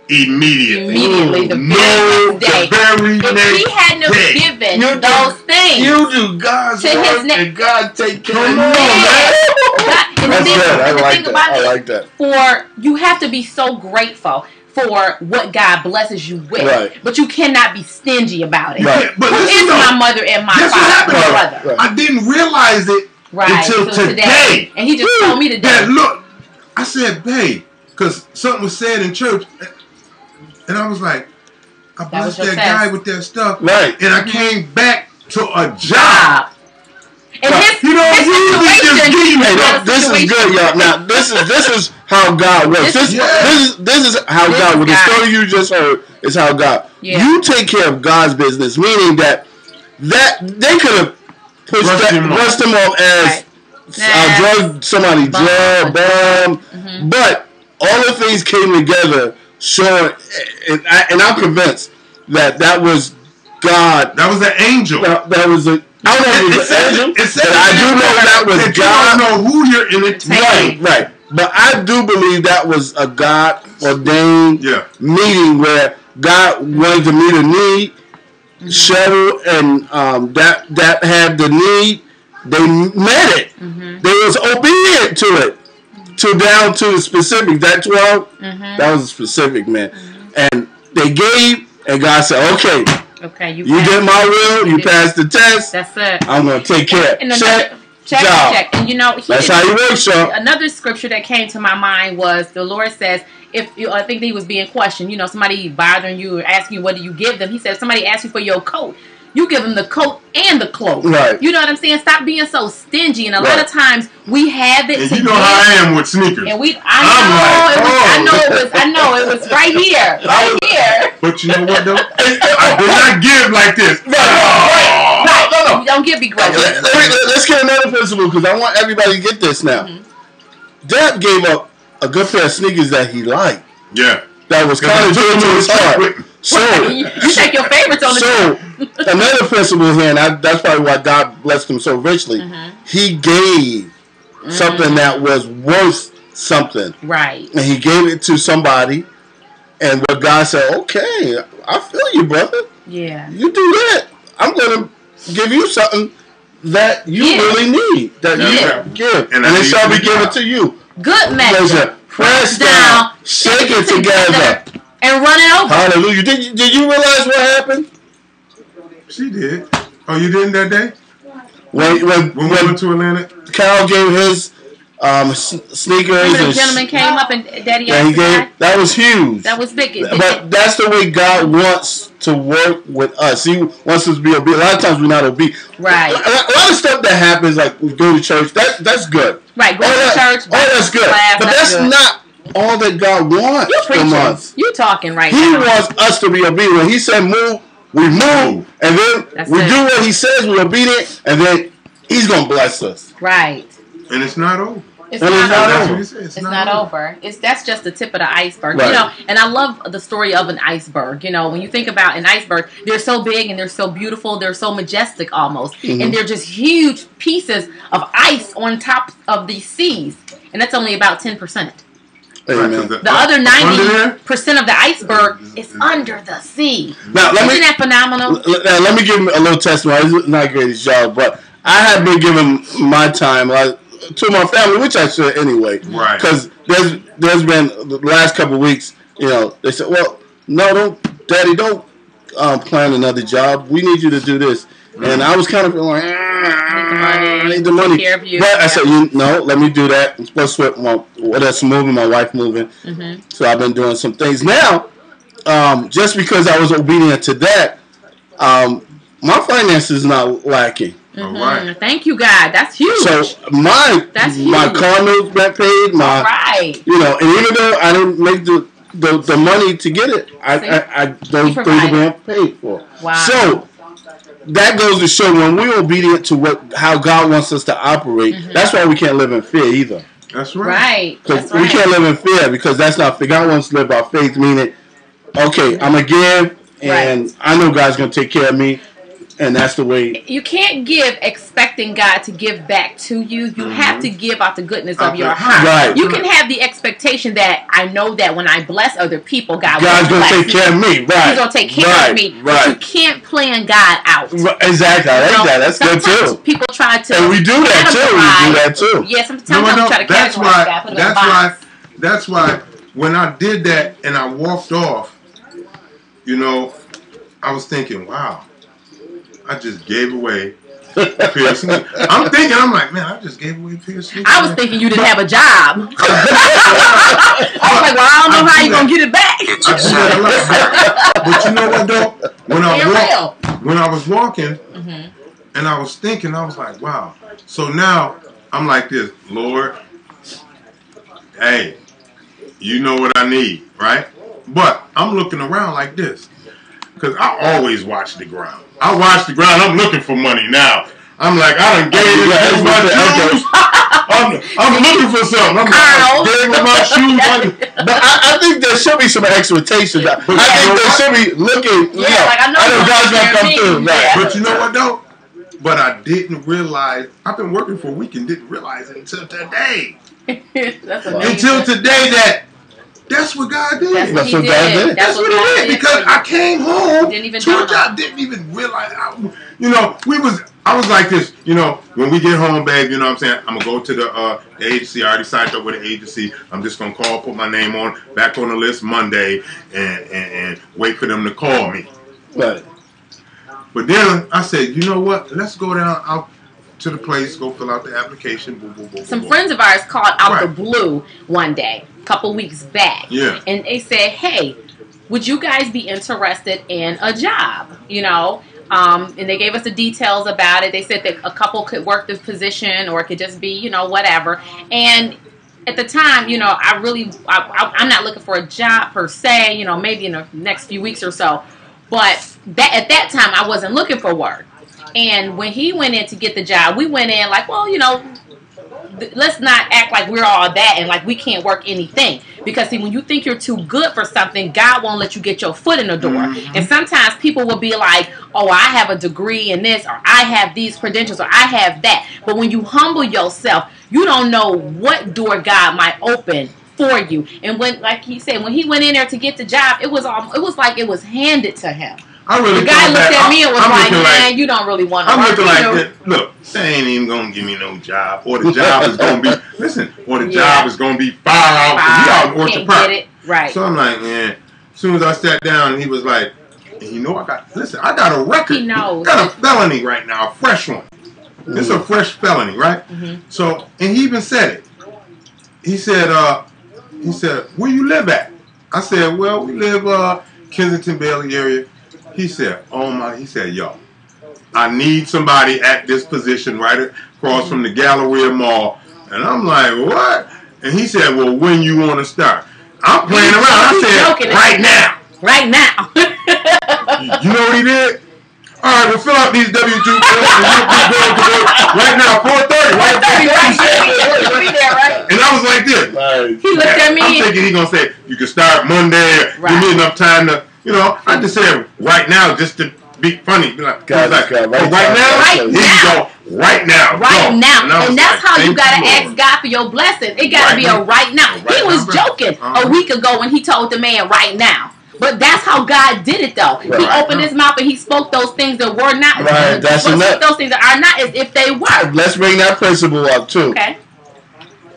Speaker 12: Immediately.
Speaker 4: Immediately, the
Speaker 12: no,
Speaker 4: very next day.
Speaker 12: the very
Speaker 4: If
Speaker 12: next
Speaker 4: he hadn't have
Speaker 12: day.
Speaker 4: given
Speaker 3: You do-
Speaker 4: those things,
Speaker 3: You do God's
Speaker 4: To his
Speaker 3: work
Speaker 4: ne-
Speaker 3: and God take care of you.
Speaker 12: man.
Speaker 4: God, and
Speaker 3: That's
Speaker 4: thing,
Speaker 3: good. I like that. I like that.
Speaker 4: for you have to be so grateful for what God blesses you with,
Speaker 3: Right.
Speaker 4: but you cannot be stingy about it.
Speaker 3: Right.
Speaker 12: But
Speaker 4: Who
Speaker 12: listen
Speaker 4: my mother and my
Speaker 12: Guess what
Speaker 4: father,
Speaker 12: happened?
Speaker 4: my brother?
Speaker 3: Right.
Speaker 12: I didn't realize it
Speaker 4: Right.
Speaker 12: until
Speaker 4: till
Speaker 12: today.
Speaker 4: and he just
Speaker 12: Woo.
Speaker 4: told me today.
Speaker 12: That look, I said, babe, because something was said in church, and I was like, I
Speaker 4: That
Speaker 12: blessed that
Speaker 4: your
Speaker 12: guy with that stuff,
Speaker 3: Right.
Speaker 12: and I mm-hmm. came back to a job.
Speaker 4: Job. And
Speaker 3: Right.
Speaker 4: his,
Speaker 12: You know,
Speaker 4: his
Speaker 12: usually just
Speaker 4: situation,
Speaker 12: give you
Speaker 3: Hey,
Speaker 4: his
Speaker 3: look, this is good, y'all. Now, this is this is how God works.
Speaker 4: This
Speaker 3: This,
Speaker 4: is
Speaker 12: good.
Speaker 3: this is this is how
Speaker 4: This
Speaker 3: God.
Speaker 4: is
Speaker 3: With the story you just heard is how God.
Speaker 4: Yeah.
Speaker 3: You take care of God's business, meaning that that they could have pushed
Speaker 12: Brushed
Speaker 3: that,
Speaker 12: him off.
Speaker 3: him off as
Speaker 4: Right.
Speaker 3: uh, drug somebody
Speaker 4: Bomb.
Speaker 3: jail bomb,
Speaker 4: Mhm.
Speaker 3: but all the things came together, showing, and, I, and I'm convinced that that was God.
Speaker 12: That was an angel.
Speaker 3: That, that was a. I don't know if it was an
Speaker 12: it said
Speaker 3: but I do know that was
Speaker 12: that you don't know who you're entertaining.
Speaker 3: Right, right. But I do believe that was a God ordained
Speaker 12: Yeah.
Speaker 3: meeting where God wanted to meet a need. Sheryll and um, that that had the need. They met it. Mm-hmm. They was obedient to it, to down to the specific. That 12 mm-hmm. that was specific, man. Mm-hmm. And they gave, and God said, "Okay,
Speaker 4: Okay, you,
Speaker 3: you did my will. You passed the test.
Speaker 4: That's it.
Speaker 3: I'm gonna take care.
Speaker 4: And
Speaker 3: Check,
Speaker 4: check,
Speaker 3: job.
Speaker 4: check. And you know,
Speaker 3: That's how you work, y'all.
Speaker 4: Another scripture that came to my mind was the Lord says, if you, I think he was being questioned, you know, somebody bothering you or asking you what do you give them. He said, if somebody asks you for your coat, you give them the coat and the cloak.
Speaker 3: Right.
Speaker 4: You know what I'm saying? Stop being so stingy. And a lot of times we have it
Speaker 12: And
Speaker 4: to
Speaker 12: you know how I am with sneakers.
Speaker 4: And we, I
Speaker 12: I'm
Speaker 4: know,
Speaker 12: like,
Speaker 4: it was, I
Speaker 12: oh.
Speaker 4: know it was, I know it was right here, right here.
Speaker 12: But you know what though? I did not give like this.
Speaker 4: Right.
Speaker 3: no, no.
Speaker 4: You don't give begrudges.
Speaker 3: Let, us get another principle because I want everybody to get this now.
Speaker 4: Mm-hmm.
Speaker 3: Dad gave up a good pair of sneakers that he liked.
Speaker 12: Yeah.
Speaker 3: That was kind of
Speaker 12: took
Speaker 3: dear to
Speaker 12: to
Speaker 3: his
Speaker 12: the
Speaker 3: heart.
Speaker 12: Trip with-
Speaker 3: So,
Speaker 4: you, you take your favorites on the
Speaker 3: so
Speaker 4: trip.
Speaker 3: another principle here, and I, that's probably why God blessed him so richly.
Speaker 4: Mm-hmm.
Speaker 3: He gave something that was worth something,
Speaker 4: Right.
Speaker 3: and he gave it to somebody. And what God said, okay, I feel you, brother.
Speaker 4: Yeah.
Speaker 3: You do that. I'm going to give you something that you
Speaker 4: Yeah.
Speaker 3: really need. That
Speaker 12: Yeah.
Speaker 3: you give,
Speaker 12: And
Speaker 3: and, it shall be
Speaker 12: be
Speaker 3: given to you.
Speaker 4: Good measure.
Speaker 3: Measure, press down, shake it together.
Speaker 4: And run it over.
Speaker 3: Hallelujah. Did you, did you realize what happened?
Speaker 12: She did. Oh, you didn't that day?
Speaker 3: When, when,
Speaker 12: When we
Speaker 3: when
Speaker 12: went to Atlanta?
Speaker 3: Carol gave his um, s- sneakers
Speaker 4: Remember the
Speaker 3: and
Speaker 4: gentleman came up and Daddy
Speaker 3: yeah, he gave, that was huge.
Speaker 4: That was big.
Speaker 3: but that's the way God wants to work with us. He wants us to be obedient. A lot of times we're not obedient.
Speaker 4: Right.
Speaker 3: A lot a lot of stuff that happens, like we go to church, that that's good.
Speaker 4: Right, go
Speaker 3: all
Speaker 4: to
Speaker 3: that,
Speaker 4: church,
Speaker 3: All that's good.
Speaker 4: class,
Speaker 3: but
Speaker 4: that's
Speaker 3: that's,
Speaker 4: good.
Speaker 3: not all that God wants
Speaker 4: You
Speaker 3: from us.
Speaker 4: You talking right now.
Speaker 3: He
Speaker 4: now.
Speaker 3: wants us to be obedient. He said move, we move. And then
Speaker 4: That's
Speaker 3: we
Speaker 4: it.
Speaker 3: do what he says, we're obedient, and then he's gonna bless us.
Speaker 4: Right.
Speaker 12: And it's not over.
Speaker 4: It's not,
Speaker 3: it's not
Speaker 4: over.
Speaker 12: That's
Speaker 3: over.
Speaker 12: what he said.
Speaker 4: It's, not, over. It's that's just the tip of the iceberg,
Speaker 3: Right.
Speaker 4: you know. And I love the story of an iceberg. You know, when you think about an iceberg, they're so big and they're so beautiful. They're so majestic, almost,
Speaker 3: Mhm.
Speaker 4: and they're just huge pieces of ice on top of these seas. And that's only about ten percent.
Speaker 3: Amen.
Speaker 4: The other ninety percent of the iceberg is under the sea.
Speaker 3: Now let
Speaker 4: Isn't
Speaker 3: me
Speaker 4: that phenomenal?
Speaker 3: Now, let me give him a little testimony. It's not the greatest job, but I have been giving my time like, to my family, which I should anyway.
Speaker 12: Right.
Speaker 3: Because there's there's been the last couple of weeks, you know, they said, well, no, don't, Daddy, don't um, plan another job. We need you to do this. And I was kind of feeling like, "Ah, I need the money.
Speaker 4: Take care of you.
Speaker 3: But I said, you no, let me do that. I'm supposed to my, what else moving, my wife moving.
Speaker 4: Mhm.
Speaker 3: So I've been doing some things. Now, um, just because I was obedient to that, um, my finances are not lacking.
Speaker 12: All right.
Speaker 4: Thank you, God. That's huge.
Speaker 3: So my
Speaker 4: That's
Speaker 3: my car notes been paid. My
Speaker 4: right.
Speaker 3: you know, and even though I didn't make the the, the money to get it, I
Speaker 4: See?
Speaker 3: I, I those things have
Speaker 4: provided.
Speaker 3: paid for.
Speaker 4: Wow.
Speaker 3: So that goes to show when we're obedient to what how God wants us to operate. Mm-hmm. That's why we can't live in fear either.
Speaker 12: That's right.
Speaker 4: Right.
Speaker 3: Because
Speaker 4: That's
Speaker 3: we can't live in fear because that's not faith. God wants to live by faith, meaning, okay, I'm gonna give, and I know God's gonna take care of me, and that's the way.
Speaker 4: you can't give expecting God to give back to you. You have to give out the goodness of
Speaker 12: Out
Speaker 4: your
Speaker 12: the
Speaker 4: heart.
Speaker 3: Mm-hmm. Right.
Speaker 4: You can have the expectation that I know that when I bless other people, God
Speaker 3: God's
Speaker 4: will
Speaker 3: gonna
Speaker 4: bless
Speaker 3: take care of me, right?
Speaker 4: He's gonna take care
Speaker 3: right,
Speaker 4: of me. But
Speaker 3: right?
Speaker 4: you can't plan God out.
Speaker 3: Right, Exactly,
Speaker 4: You know.
Speaker 3: That's good
Speaker 4: sometimes
Speaker 3: too.
Speaker 4: People try to
Speaker 3: And we do that too. We do that too.
Speaker 4: Yeah, sometimes
Speaker 12: No, no,
Speaker 4: we try to
Speaker 12: that's
Speaker 4: categorize
Speaker 12: why.
Speaker 4: God, put it in a
Speaker 12: That's why. That's why. When I did that and I walked off, you know, I was thinking, wow, I just gave away pair. I'm thinking, I'm like, man, I just gave away pair.
Speaker 4: I was thinking you didn't have a job. I was like, well, I don't know how you're gonna get it back.
Speaker 12: I do that a lot. But you know what though? When I walked, when I was walking,
Speaker 4: Mhm.
Speaker 12: and I was thinking, I was like, wow. So now I'm like this, Lord, hey, you know what I need, right? But I'm looking around like this. Because I always watch the ground. I watch the ground. I'm looking for money now. I'm like, I done gave it
Speaker 3: Yeah,
Speaker 12: to my
Speaker 3: okay.
Speaker 12: shoes. I'm, I'm looking for something. I'm
Speaker 4: Carl.
Speaker 12: like, gave my shoes. like-
Speaker 3: But I, I think there should be some expectation. I think there should be looking. You
Speaker 4: Yeah, like, I know
Speaker 3: I know
Speaker 4: you're
Speaker 3: God's
Speaker 4: gonna
Speaker 3: gonna come
Speaker 4: take
Speaker 3: through.
Speaker 4: me.
Speaker 3: Right.
Speaker 4: Yeah.
Speaker 12: But you know what though? But I didn't realize I've been working for a week and didn't realize it until today.
Speaker 4: That's
Speaker 12: Until today that that's what God did.
Speaker 4: That's what
Speaker 3: That's
Speaker 4: he
Speaker 3: what God
Speaker 4: did.
Speaker 3: did.
Speaker 12: That's what
Speaker 4: God
Speaker 12: it is
Speaker 4: did
Speaker 12: because. I came home
Speaker 4: Didn't even
Speaker 12: to a job, didn't even realize. I, you know, we was. I was like this. You know, when we get home, babe. You know what I'm saying? I'm gonna go to the, uh, the agency. I already signed up with the agency. I'm just gonna call, put my name on, back on the list Monday, and and, and wait for them to call me.
Speaker 3: Right.
Speaker 12: But then I said, you know what? Let's go down out to the place, go fill out the application. Boo, boo, boo,
Speaker 4: Some friends of ours called out the blue one day, a couple weeks back.
Speaker 12: Yeah.
Speaker 4: And they said, hey, would you guys be interested in a job? You know, Um, and they gave us the details about it. They said that a couple could work this position, or it could just be, you know, whatever. And at the time, you know, I really, I, I, I'm not looking for a job per se. You know, maybe in the next few weeks or so. But that at that time, I wasn't looking for work. And when he went in to get the job, we went in like, well, you know, let's not act like we're all that and like we can't work anything. Because see, when you think you're too good for something, God won't let you get your foot in the door. Mm-hmm. And sometimes people will be like, "Oh, I have a degree in this, or I have these credentials, or I have that." But when you humble yourself, you don't know what door God might open for you. And when, like he said, when he went in there to get the job, it was all, it was like it was handed to him.
Speaker 12: I really
Speaker 4: the guy looked at me and was
Speaker 12: I'm
Speaker 4: like, "Man, you don't really want to
Speaker 12: I'm
Speaker 4: work."
Speaker 12: looking like, that. look, they ain't even gonna give me no job, or the job is gonna be listen, or the
Speaker 4: Yeah.
Speaker 12: job is gonna be. 'cause He out in Orchard Park.
Speaker 4: right.
Speaker 12: So I'm like, man. As soon as I sat down, he was like, "You know, I got listen. I got a record.
Speaker 4: He knows.
Speaker 12: got a felony right now, a fresh one. It's a fresh felony, right?
Speaker 4: Mhm.
Speaker 12: So, and he even said it. He said, uh, he said, where you live at? I said, well, we live uh, Kensington Bailey area. He said, oh my, he said, yo, I need somebody at this position right across from the Galleria Mall. And I'm like, what? And he said, well, when you want to start? I'm playing around. I said, right now.
Speaker 4: Right now.
Speaker 12: You know what he did? All right, we'll fill out these W two forms and you'll be good to go right now, four thirty. Right,
Speaker 4: 4:30, right? He'll be there, right?
Speaker 12: And I was like this.
Speaker 4: He looked at me.
Speaker 12: I'm thinking he gonna say you can start Monday.
Speaker 4: Right.
Speaker 12: Give me enough time to, you know. I just said right now just to be funny. Be like,
Speaker 3: Got
Speaker 12: he was
Speaker 3: it,
Speaker 12: like,
Speaker 3: got it.
Speaker 12: oh,
Speaker 3: Right
Speaker 12: right
Speaker 3: time,
Speaker 12: now,
Speaker 4: right
Speaker 12: Here
Speaker 4: now.
Speaker 12: you go. Right now,
Speaker 4: Right
Speaker 12: go.
Speaker 4: now.
Speaker 12: And,
Speaker 4: And that's
Speaker 12: like,
Speaker 4: how you gotta
Speaker 12: Lord.
Speaker 4: ask God for your blessing. It gotta
Speaker 12: Right
Speaker 4: be
Speaker 12: now.
Speaker 4: a right now.
Speaker 12: Right
Speaker 4: he was
Speaker 12: now.
Speaker 4: joking
Speaker 12: Uh-huh.
Speaker 4: a week ago when he told the man right now. But that's how God did it though. He opened his mouth and he spoke those things that were not.
Speaker 3: Right, that's enough.
Speaker 4: those things that are not as if they were.
Speaker 3: Let's bring that principle up too.
Speaker 4: Okay.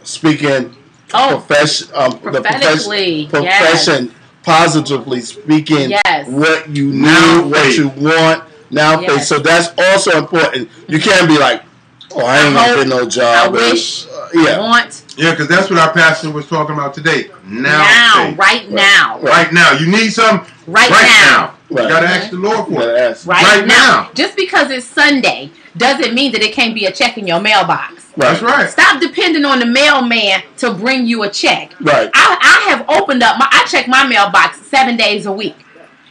Speaker 3: Speaking
Speaker 4: Oh.
Speaker 3: profession, um, the
Speaker 4: Prophetically,
Speaker 3: profession,
Speaker 4: yes.
Speaker 3: profession, positively speaking,
Speaker 4: Yes.
Speaker 3: what you need,
Speaker 12: Now
Speaker 3: what you want. Now, faith.
Speaker 4: Yes.
Speaker 3: So that's also important. You can't be like, "Oh, I ain't
Speaker 4: I
Speaker 3: gonna get no job."
Speaker 4: I wish.
Speaker 3: uh, yeah,
Speaker 4: Want
Speaker 12: Yeah, because that's what our pastor was talking about today. Now,
Speaker 4: now,
Speaker 12: faith.
Speaker 4: right now,
Speaker 12: right now. You need some
Speaker 4: right,
Speaker 12: right
Speaker 4: now.
Speaker 12: now. You gotta ask the Lord for it.
Speaker 4: Right,
Speaker 12: Right
Speaker 4: now.
Speaker 12: now.
Speaker 4: Just because it's Sunday doesn't mean that it can't be a check in your mailbox.
Speaker 12: That's right.
Speaker 4: Stop depending on the mailman to bring you a check.
Speaker 3: Right.
Speaker 4: I, I have opened up my I check my mailbox seven days a week.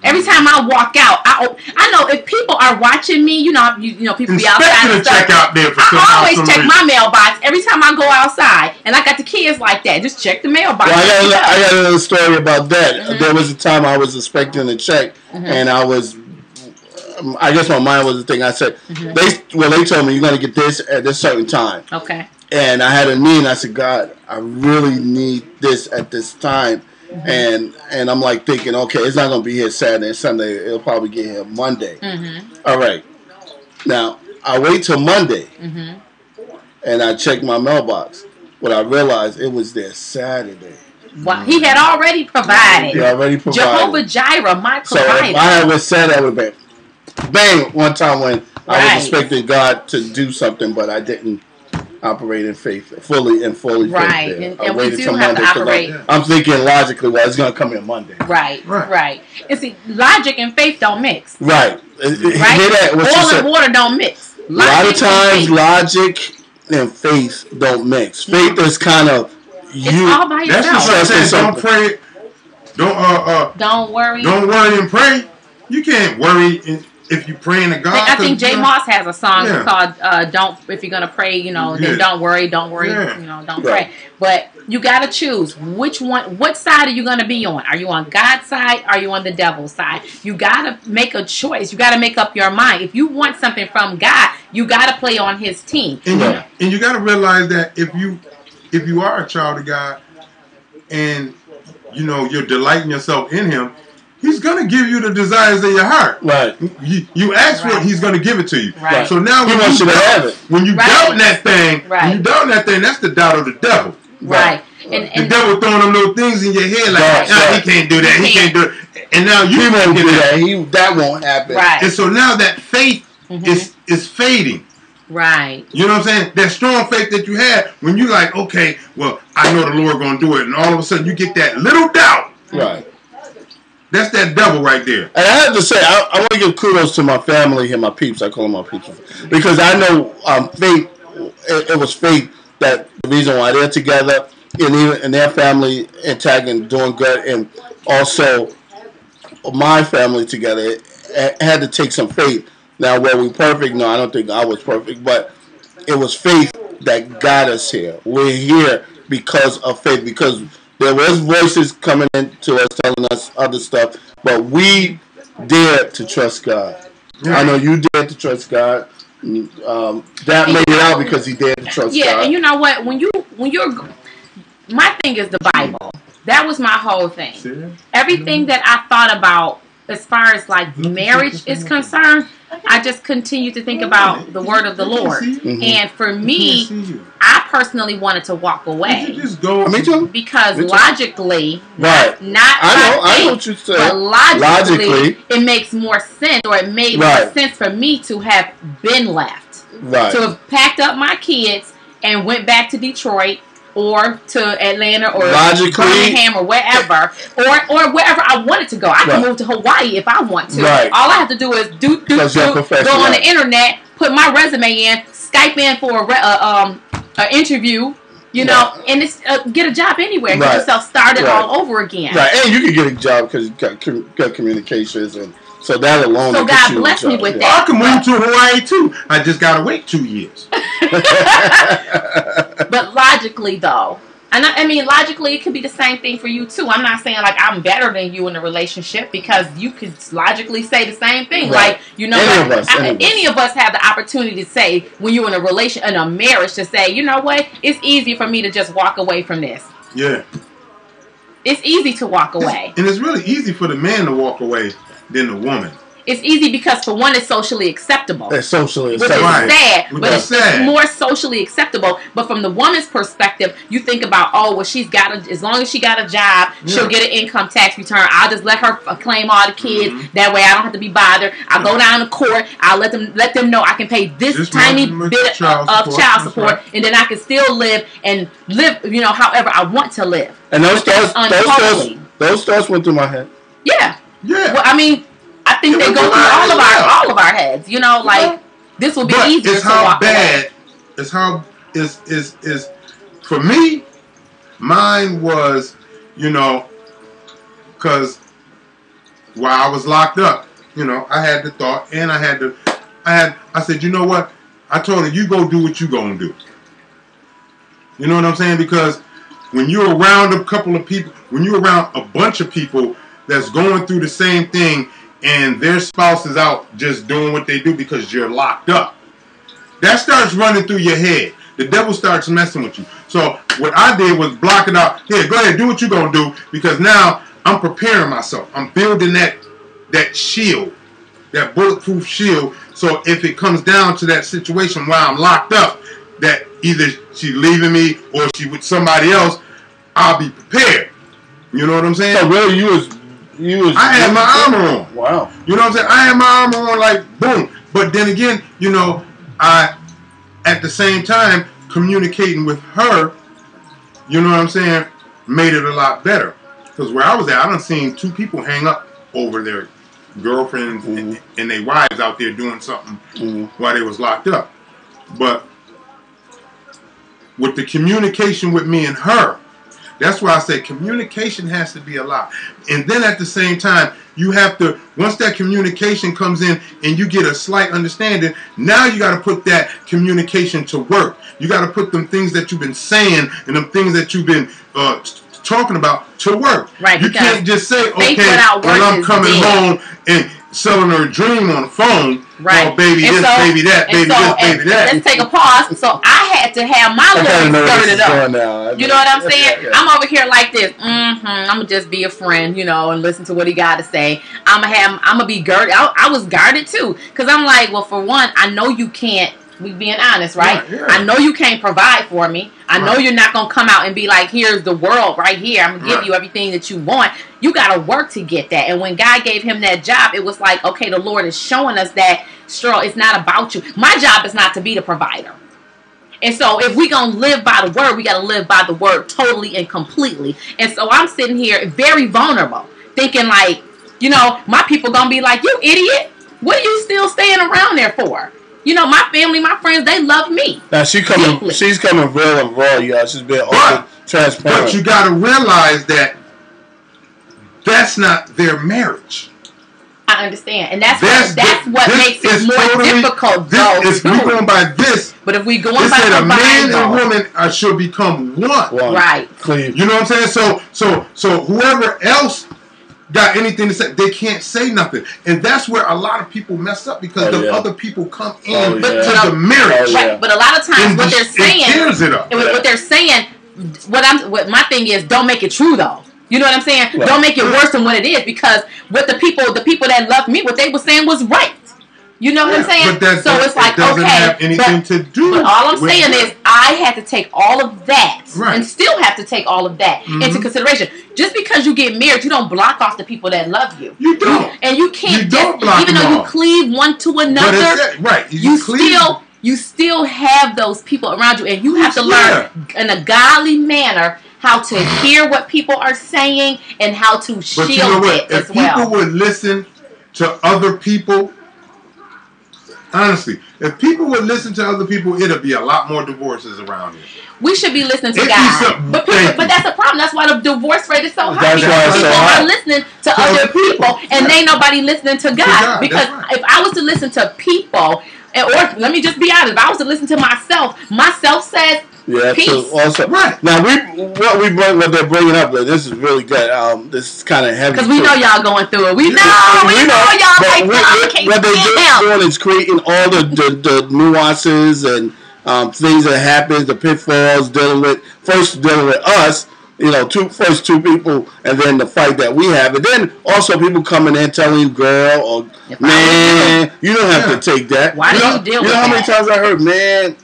Speaker 4: Every time I walk out, I I know if people are watching me, you know, you, you know, people be outside
Speaker 12: Inspecting
Speaker 4: and
Speaker 12: a
Speaker 4: stuff.
Speaker 12: check out there for some,
Speaker 4: I always check
Speaker 12: reason.
Speaker 4: my mailbox every time I go outside, and I got the kids like that. Just check the mailbox.
Speaker 3: Well, I got,
Speaker 4: Yeah.
Speaker 3: I got another story about that.
Speaker 4: Mm-hmm.
Speaker 3: There was a time I was expecting a check, and I was, I guess my mind was the thing. I said,
Speaker 4: Mm-hmm.
Speaker 3: they, well, they told me you're going to get this at this certain time,
Speaker 4: Okay.
Speaker 3: and I had a need. I said, God, I really need this at this time,
Speaker 4: Mm-hmm.
Speaker 3: and and I'm like thinking, okay, it's not going to be here Saturday and Sunday. It'll probably get here Monday.
Speaker 4: Mm-hmm.
Speaker 3: All right. Now I wait till Monday,
Speaker 4: Mm-hmm.
Speaker 3: and I check my mailbox. What I realized it was there Saturday.
Speaker 4: Wow. He had already provided.
Speaker 3: They already provided.
Speaker 4: Jehovah Jireh, my
Speaker 3: So if. I had said that would have been bang one time when I was expecting God to do something, but I didn't operate in faith fully and fully.
Speaker 4: Right,
Speaker 3: there.
Speaker 4: and-
Speaker 3: I
Speaker 4: and we
Speaker 3: waited
Speaker 4: do
Speaker 3: till
Speaker 4: have to
Speaker 3: 'cause I'm-
Speaker 4: operate.
Speaker 3: I'm, thinking logically, well, it's going to come in Monday.
Speaker 4: Right,
Speaker 12: Right.
Speaker 4: right, And see, logic and faith don't mix.
Speaker 3: Right.
Speaker 4: Right?
Speaker 3: Hear that? What you
Speaker 4: Oil
Speaker 3: said.
Speaker 4: and water don't mix.
Speaker 3: A lot of
Speaker 4: Logic and
Speaker 3: times, logic and faith don't mix. Faith is kind of
Speaker 4: it's
Speaker 3: you.
Speaker 4: all by
Speaker 12: That's
Speaker 4: yourself.
Speaker 12: just what I
Speaker 3: Trust in
Speaker 12: said. Don't pray. Don't uh uh.
Speaker 4: Don't worry.
Speaker 12: Don't worry and pray. You can't worry in- if you praying to God.
Speaker 4: I think
Speaker 12: J
Speaker 4: Moss has a song
Speaker 12: Yeah.
Speaker 4: called uh, "Don't." If you're gonna pray, you know, then don't worry, don't worry,
Speaker 12: Yeah.
Speaker 4: you know, don't
Speaker 3: Right.
Speaker 4: pray. But you gotta choose which one. What side are you gonna be on? Are you on God's side? Are you on the devil's side? You gotta make a choice. You gotta make up your mind. If you want something from God, you gotta play on His team.
Speaker 12: And you, and you got to realize that if you if you are a child of God and you know you're delighting yourself in Him, He's gonna give you the desires of your heart.
Speaker 3: Right.
Speaker 12: You, you ask for it, He's gonna give it to you.
Speaker 4: Right.
Speaker 12: So now
Speaker 3: He
Speaker 12: when
Speaker 3: wants
Speaker 12: you
Speaker 3: you to
Speaker 12: doubt-
Speaker 3: have it.
Speaker 12: when you
Speaker 4: Right.
Speaker 12: doubt that thing,
Speaker 4: Right.
Speaker 12: when you doubt that thing, that's the doubt of the devil.
Speaker 4: Right. And,
Speaker 12: The devil throwing them little things in your head like,
Speaker 3: Right,
Speaker 12: "Ah,
Speaker 3: right.
Speaker 12: he can't do that, he
Speaker 4: He
Speaker 12: can't do it, and now you
Speaker 3: He won't
Speaker 12: thinking
Speaker 3: do that. He that won't happen.
Speaker 4: right,
Speaker 12: And so now that faith
Speaker 4: Mhm.
Speaker 12: is is fading.
Speaker 4: right,
Speaker 12: You know what I'm saying? That strong faith that you had when you like, okay, well, I know the Lord gonna do it, and all of a sudden you get that little doubt.
Speaker 3: Right.
Speaker 12: That's that devil right there.
Speaker 3: And I have to say, I, I want to give kudos to my family and my peeps. I call them my peeps because I know um, faith. It, it was faith that the reason why they're together and even and their family intact and doing good, and also my family together. It had to take some faith. Now, were we perfect? No, I don't think I was perfect, but it was faith that got us here. We're here because of faith, because there was voices coming into us telling us other stuff, but we dared to trust God. I know you dared to trust God. Um, that made it out because he dared to trust
Speaker 4: yeah,
Speaker 3: God.
Speaker 4: Yeah, and you know what? When you when you're, my thing is the Bible. That was my whole thing. Everything that I thought about as far as like marriage is concerned, I just continue to think about the word of the Lord.
Speaker 3: Mhm.
Speaker 4: And for me, I personally wanted to walk away.
Speaker 12: Just go.
Speaker 3: Me too.
Speaker 4: Because
Speaker 3: Me too.
Speaker 4: logically,
Speaker 3: Right.
Speaker 4: not
Speaker 3: I know.
Speaker 4: by
Speaker 3: I know what you're saying.
Speaker 4: But logically,
Speaker 3: Logically.
Speaker 4: it makes more sense, or it made more sense for me to have been left,
Speaker 3: Right.
Speaker 4: to have packed up my kids and went back to Detroit. Or to Atlanta or
Speaker 3: Logically-
Speaker 4: Birmingham or wherever, or or wherever I wanted to go. I can
Speaker 3: Right.
Speaker 4: move to Hawaii if I want to.
Speaker 3: Right.
Speaker 4: All I have to do is do do, do go on the internet, put my resume in, Skype in for a re- uh, um an interview, you know, and it's uh, get a job anywhere,
Speaker 3: Right.
Speaker 4: get yourself started
Speaker 3: Right.
Speaker 4: all over again.
Speaker 3: Right, and you can get a job because you got good communications, and so that alone.
Speaker 4: So
Speaker 3: will get
Speaker 4: God
Speaker 3: you
Speaker 4: bless me with
Speaker 3: yeah.
Speaker 12: I can move to Hawaii too. I just gotta wait two years.
Speaker 4: But logically, though, and I, I mean, logically, it could be the same thing for you too. I'm not saying like I'm better than you in a relationship because you could logically say the same thing.
Speaker 3: Right.
Speaker 4: Like you know,
Speaker 3: Any
Speaker 4: what?
Speaker 3: of us,
Speaker 4: I-
Speaker 3: any
Speaker 4: any of us have the opportunity to say when you're in a relation, in a marriage, to say, you know what, it's easy for me to just walk away from this.
Speaker 12: Yeah.
Speaker 4: It's easy to walk away.
Speaker 12: And it's really easy for the man to walk away than the woman.
Speaker 4: It's easy because for one, it's socially acceptable.
Speaker 3: It's socially
Speaker 4: Which is
Speaker 3: acceptable.
Speaker 4: sad,
Speaker 12: Which
Speaker 4: but it's,
Speaker 12: sad.
Speaker 4: it's more socially acceptable. But from the woman's perspective, you think about, oh, well, she's got a, as long as she got a job, she'll get an income tax return. I'll just let her claim all the kids.
Speaker 12: Mm-hmm.
Speaker 4: That way, I don't have to be bothered. I'll go down to court. I'll let them let them know I can pay this,
Speaker 12: This
Speaker 4: tiny bit of
Speaker 12: child
Speaker 4: of
Speaker 12: support,
Speaker 4: child support,
Speaker 12: right.
Speaker 4: and then I can still live and live, you know, however I want to live.
Speaker 3: And those thoughts, those thoughts, those thoughts went through my head.
Speaker 4: Yeah.
Speaker 12: Yeah.
Speaker 4: Well, I mean, I think
Speaker 12: Yeah,
Speaker 4: they go through all of our all of our heads. You know, like this will be
Speaker 12: But
Speaker 4: easier
Speaker 12: it's
Speaker 4: to
Speaker 12: how
Speaker 4: walk
Speaker 12: bad.
Speaker 4: away.
Speaker 12: It's how is is is for me. Mine was, you know, because while I was locked up, you know, I had the thought, and I had the, I had, I said, you know what? I told her, you go do what you gonna do. You know what I'm saying? Because when you're around a couple of people, when you're around a bunch of people that's going through the same thing, and their spouse is out just doing what they do because you're locked up, that starts running through your head. The devil starts messing with you. So what I did was block it out. Here, go ahead, do what you're gonna do because now I'm preparing myself. I'm building that that shield, that bulletproof shield. So if it comes down to that situation while I'm locked up, that either she's leaving me or she with somebody else, I'll be prepared. You know what I'm saying?
Speaker 3: So really, you was you was.
Speaker 12: I had my armor on.
Speaker 3: Wow.
Speaker 12: You know what I'm saying? I had my armor on like boom. But then again, you know, I at the same time communicating with her, you know what I'm saying, made it a lot better. Because where I was at, I done seen two people hang up over their girlfriends and, mm-hmm. and their wives out there doing something mm-hmm. while they was locked up. But with the communication with me and her, that's why I say communication has to be a lot. And then at the same time, you have to, once that communication comes in and you get a slight understanding, now you got to put that communication to work. You got to put them things that you've been saying and them things that you've been uh, talking about to work.
Speaker 4: Right,
Speaker 12: You can't just say, okay, when I'm coming
Speaker 4: dead.
Speaker 12: home and selling her a dream on the phone,
Speaker 4: Right.
Speaker 12: oh, baby
Speaker 4: And
Speaker 12: this,
Speaker 4: so-
Speaker 12: baby that, baby
Speaker 4: so-
Speaker 12: this,
Speaker 4: and
Speaker 12: baby that.
Speaker 4: Let's take a pause. So I had to have my
Speaker 3: I kinda know
Speaker 4: loins
Speaker 3: where this
Speaker 4: girded
Speaker 3: is
Speaker 4: up.
Speaker 3: now. I
Speaker 4: You know what I'm
Speaker 3: Yeah,
Speaker 4: saying?
Speaker 3: yeah.
Speaker 4: I'm over here like this. Mm-hmm. I'm gonna just be a friend, you know, and listen to what he got to say. I'm gonna have. I'm gonna be girded. I, I was guarded too, cause I'm like, well, for one, I know you can't. We being honest, right?
Speaker 12: Right, yeah.
Speaker 4: I know you can't provide for me. I know you're not gonna come out and be like, here's the world right here. I'm gonna give
Speaker 12: Right.
Speaker 4: you everything that you want. You gotta work to get that. And when God gave him that job, it was like, okay, the Lord is showing us that, Stroll, it's not about you. My job is not to be the provider. And so if we gonna live by the word, we gotta live by the word totally and completely. And so I'm sitting here very vulnerable, thinking like, You know, my people gonna be like, "You idiot! What are you still staying around there for?" You know, my family, my friends, they love me.
Speaker 3: Now she coming.
Speaker 4: Deeply.
Speaker 3: She's coming real and raw, y'all. She's being open, transparent.
Speaker 12: But you got to realize that that's not their marriage.
Speaker 4: I understand, and that's
Speaker 12: That's
Speaker 4: what, that's what makes it more
Speaker 12: totally-
Speaker 4: difficult.
Speaker 12: This
Speaker 4: though,
Speaker 12: is we
Speaker 4: too.
Speaker 12: going by this.
Speaker 4: But if we go
Speaker 12: It
Speaker 4: by
Speaker 12: said a
Speaker 4: the
Speaker 12: man and
Speaker 4: Bible-
Speaker 12: woman should become one.
Speaker 3: One.
Speaker 4: Right.
Speaker 3: Cleave.
Speaker 12: You know what I'm saying? So so so whoever else got anything to say, they can't say nothing, and that's where a lot of people mess up because
Speaker 3: Oh,
Speaker 12: the
Speaker 3: yeah.
Speaker 12: other people come in
Speaker 3: Oh,
Speaker 12: to
Speaker 3: yeah.
Speaker 12: the marriage.
Speaker 3: Oh, yeah.
Speaker 4: Right, but a lot of times
Speaker 12: And
Speaker 4: what they're
Speaker 12: it
Speaker 4: saying,
Speaker 12: tears it up.
Speaker 4: what- what they're saying, what I'm, what my thing is, don't make it true though. You know what I'm saying?
Speaker 3: Right.
Speaker 4: Don't make it worse than what it is because what the people, the people that love me, what they were saying was right. You know what I'm saying?
Speaker 12: But that,
Speaker 4: so
Speaker 12: that-
Speaker 4: it's like
Speaker 12: doesn't
Speaker 4: okay,
Speaker 12: have anything
Speaker 4: but,
Speaker 12: to do.
Speaker 4: but all I'm saying
Speaker 12: that.
Speaker 4: is I had to take all of that
Speaker 12: Right.
Speaker 4: and still have to take all of that into
Speaker 12: Mhm.
Speaker 4: consideration. Just because you get married, you don't block off the people that love you.
Speaker 12: you don't.
Speaker 4: And you can't
Speaker 12: You don't block
Speaker 4: even though you cleave one to another
Speaker 12: that- right. You,
Speaker 4: you still you still have those people around you and you have to learn in a godly manner how to hear what people are saying and how to
Speaker 12: But
Speaker 4: shield
Speaker 12: you know what?
Speaker 4: it
Speaker 12: If
Speaker 4: as well.
Speaker 12: people would listen to other people, honestly, if people would listen to other people, it'd be a lot more divorces around here.
Speaker 4: we should be listening to
Speaker 12: It'd
Speaker 4: God.
Speaker 12: some-
Speaker 4: But people, but that's the problem. That's why the divorce rate is so high.
Speaker 3: That's
Speaker 4: because
Speaker 3: why it's so
Speaker 4: people
Speaker 3: high.
Speaker 4: are listening to
Speaker 12: To
Speaker 4: other
Speaker 12: other
Speaker 4: people
Speaker 12: people.
Speaker 4: and they nobody listening to God.
Speaker 12: God,
Speaker 4: because
Speaker 12: right.
Speaker 4: if I was to listen to people and, or let me just be honest, if I was to listen to myself, myself says
Speaker 3: Yeah,
Speaker 4: peace.
Speaker 3: so also
Speaker 12: Right.
Speaker 3: now we what we bring what they're bringing up. though, This is really good. Um, this is kind of heavy
Speaker 4: Because we
Speaker 3: too.
Speaker 4: know y'all going through it. We know,
Speaker 3: Yeah,
Speaker 4: we, know, y'all
Speaker 3: but
Speaker 4: like,
Speaker 3: we- we- what
Speaker 4: they're
Speaker 3: doing is creating all the, the, the nuances and um, things that happen, the pitfalls dealing with first dealing with us. You know, two first two people, and then the fight that we have, and then also people coming in telling you, "Girl," or
Speaker 4: If
Speaker 3: "Man," you don't have
Speaker 12: Yeah.
Speaker 3: to take that.
Speaker 4: Why
Speaker 3: you
Speaker 4: do
Speaker 3: know,
Speaker 4: you deal
Speaker 3: You
Speaker 4: with
Speaker 3: know how many times I heard, "Man,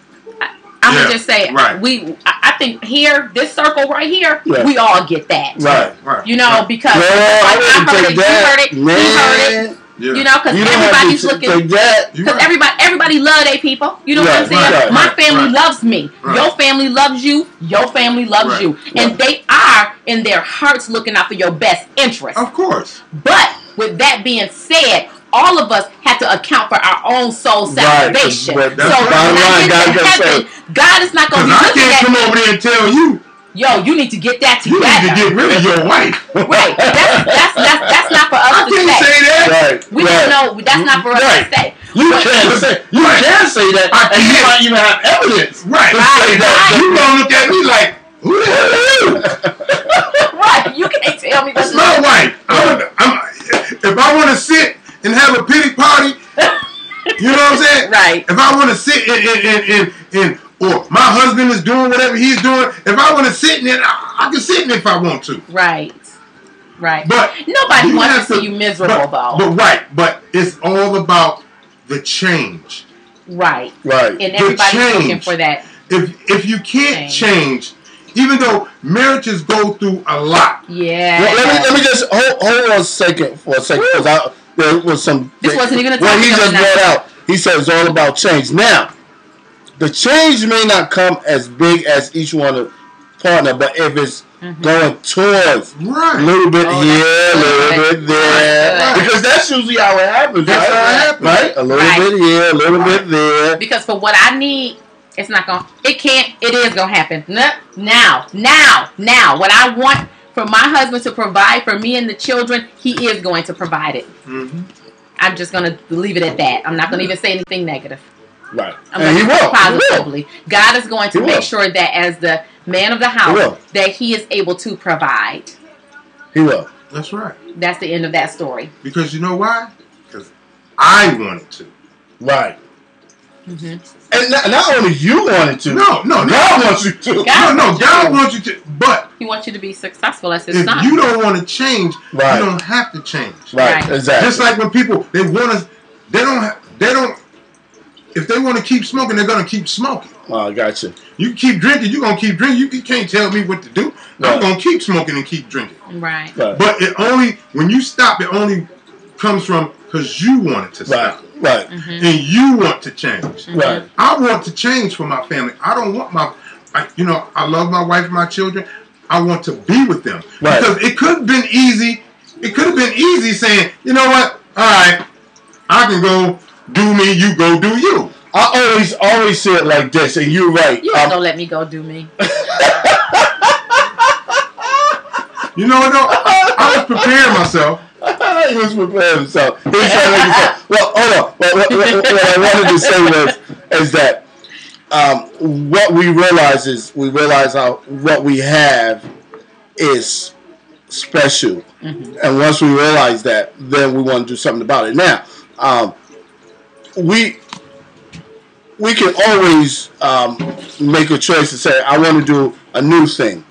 Speaker 4: I'm
Speaker 12: Yeah,
Speaker 4: gonna just say,
Speaker 12: right.
Speaker 4: we. I think here, this circle right here,
Speaker 3: Yeah.
Speaker 4: we all get that.
Speaker 3: right."
Speaker 12: Right.
Speaker 4: You know,
Speaker 12: Right.
Speaker 4: because
Speaker 3: I
Speaker 4: like, I heard it,
Speaker 3: that.
Speaker 4: you heard it,
Speaker 3: Man,
Speaker 4: he heard it.
Speaker 12: Yeah.
Speaker 4: You know, because
Speaker 3: you don't have
Speaker 4: everybody's looking. Because
Speaker 12: right.
Speaker 4: everybody, everybody love their people. You know what I'm saying?
Speaker 3: right,
Speaker 4: My family loves me. Your family loves you. Your family loves you, and they are in their hearts looking out for your best interest.
Speaker 12: Of course.
Speaker 4: But with that being said, all of us have to account for our own soul
Speaker 3: Right,
Speaker 4: salvation. so when I get
Speaker 3: God
Speaker 4: to
Speaker 3: gonna
Speaker 4: heaven, God is not going to be looking I
Speaker 12: can't
Speaker 4: at
Speaker 12: come
Speaker 4: me.
Speaker 12: over there and tell you,
Speaker 4: Yo, you need to get that
Speaker 12: you
Speaker 4: together.
Speaker 12: need to get rid of your wife.
Speaker 4: Right. That's, that's, that's, that's not for
Speaker 12: I
Speaker 4: us to
Speaker 12: can't
Speaker 4: say.
Speaker 12: say that.
Speaker 3: Right.
Speaker 4: We
Speaker 3: right.
Speaker 4: don't know. That's not for us
Speaker 3: Right.
Speaker 4: to say.
Speaker 3: You
Speaker 4: But-
Speaker 3: can't say you
Speaker 12: Right.
Speaker 3: can say that,
Speaker 12: I
Speaker 3: and you
Speaker 12: can't.
Speaker 3: might even have evidence.
Speaker 12: Right.
Speaker 3: To
Speaker 4: Right,
Speaker 3: say that.
Speaker 4: right.
Speaker 12: You gonna look at me like, who the hell are you?
Speaker 4: right. You can't tell me
Speaker 12: That's
Speaker 4: what
Speaker 12: my
Speaker 4: to do.
Speaker 12: wife. I'm, I'm, if I want to sit and have a pity party, you know what I'm saying?
Speaker 4: Right.
Speaker 12: If I want to sit in, in, in, in, in, or my husband is doing whatever he's doing, if I want to sit in it, I, I can sit in it if I want to.
Speaker 4: Right. Right.
Speaker 12: But
Speaker 4: Nobody wants to see you miserable,
Speaker 12: but,
Speaker 4: though.
Speaker 12: But right, but it's all about the change.
Speaker 4: right.
Speaker 3: Right.
Speaker 4: And everybody's looking
Speaker 12: change.
Speaker 4: for that.
Speaker 12: If if you can't
Speaker 4: Change.
Speaker 12: change, even though marriages go through a lot,
Speaker 4: Yeah.
Speaker 3: Well, let me let me just hold, hold on a second for a second because I there was some.
Speaker 4: This wasn't even a
Speaker 3: what he just
Speaker 4: the night.
Speaker 3: brought out. He said it's all about change. Now, the change may not come as big as each one of partner, but if it's
Speaker 4: Mm-hmm.
Speaker 3: going towards
Speaker 12: right?
Speaker 3: a little bit
Speaker 4: Oh,
Speaker 3: here, a little
Speaker 4: good.
Speaker 3: bit there,
Speaker 4: That's
Speaker 12: good.
Speaker 3: because that's usually how it happens,
Speaker 12: That's
Speaker 3: right?
Speaker 12: how it happens.
Speaker 3: Right, a little
Speaker 4: Right.
Speaker 3: bit here, a little
Speaker 12: Right.
Speaker 3: bit there.
Speaker 4: Because for what I need, it's not going. to It can't. It is going to happen. N- Now, now, now. What I want for my husband to provide for me and the children, he is going to provide it.
Speaker 12: hmm
Speaker 4: I'm just going to leave it at that. I'm not going to even say anything negative.
Speaker 3: Right,
Speaker 4: I'm
Speaker 3: and he
Speaker 4: going to
Speaker 3: will. He will.
Speaker 4: positively. God is going to
Speaker 3: He
Speaker 4: make
Speaker 3: will.
Speaker 4: sure that as the man of the
Speaker 3: will.
Speaker 4: house, that he is able to provide.
Speaker 3: He will.
Speaker 12: That's right.
Speaker 4: That's the end of that story.
Speaker 12: Because you know why? Because I wanted to.
Speaker 3: Right.
Speaker 4: Mm-hmm.
Speaker 3: And not, not only you wanted to.
Speaker 12: No, no, no.
Speaker 3: God wants you to.
Speaker 4: God
Speaker 12: no, no,
Speaker 4: wants you
Speaker 12: God
Speaker 4: to.
Speaker 12: wants you to. But
Speaker 4: He wants you to be successful as his
Speaker 12: if
Speaker 4: son.
Speaker 12: you don't want to change,
Speaker 3: Right.
Speaker 12: you don't have to change.
Speaker 3: Right,
Speaker 4: Right.
Speaker 3: exactly.
Speaker 12: Just like when people they want to, they don't, ha- they don't. If they want to keep smoking, they're gonna keep smoking.
Speaker 3: oh, I got you.
Speaker 12: You keep drinking, you're gonna keep drinking. You, you can't tell me what to do.
Speaker 3: Right.
Speaker 12: I'm gonna keep smoking and keep drinking.
Speaker 4: right.
Speaker 3: Right.
Speaker 12: But it only when you stop, it only comes from because you want it to
Speaker 3: right.
Speaker 12: stop
Speaker 3: Right.
Speaker 4: Mm-hmm.
Speaker 12: and you want to change.
Speaker 3: Right.
Speaker 12: I want to change for my family. I don't want my, I, you know, I love my wife and my children. I want to be with them
Speaker 3: Right.
Speaker 12: because it could have been easy. It could could have been easy saying, you know what? All right, I can go do me. You go do you.
Speaker 3: I always always say it like this, and you're right.
Speaker 4: You ain't gonna let me go do me.
Speaker 12: You know what? though? I was preparing myself.
Speaker 3: He was preparing himself. He was trying to make himself. Well, hold on. What, what, what, what I wanted to say was is that um, what we realize is we realize how what we have is special, and once we realize that, then we want to do something about it. Now, um, we we can always um, make a choice to say, I want to do a new thing.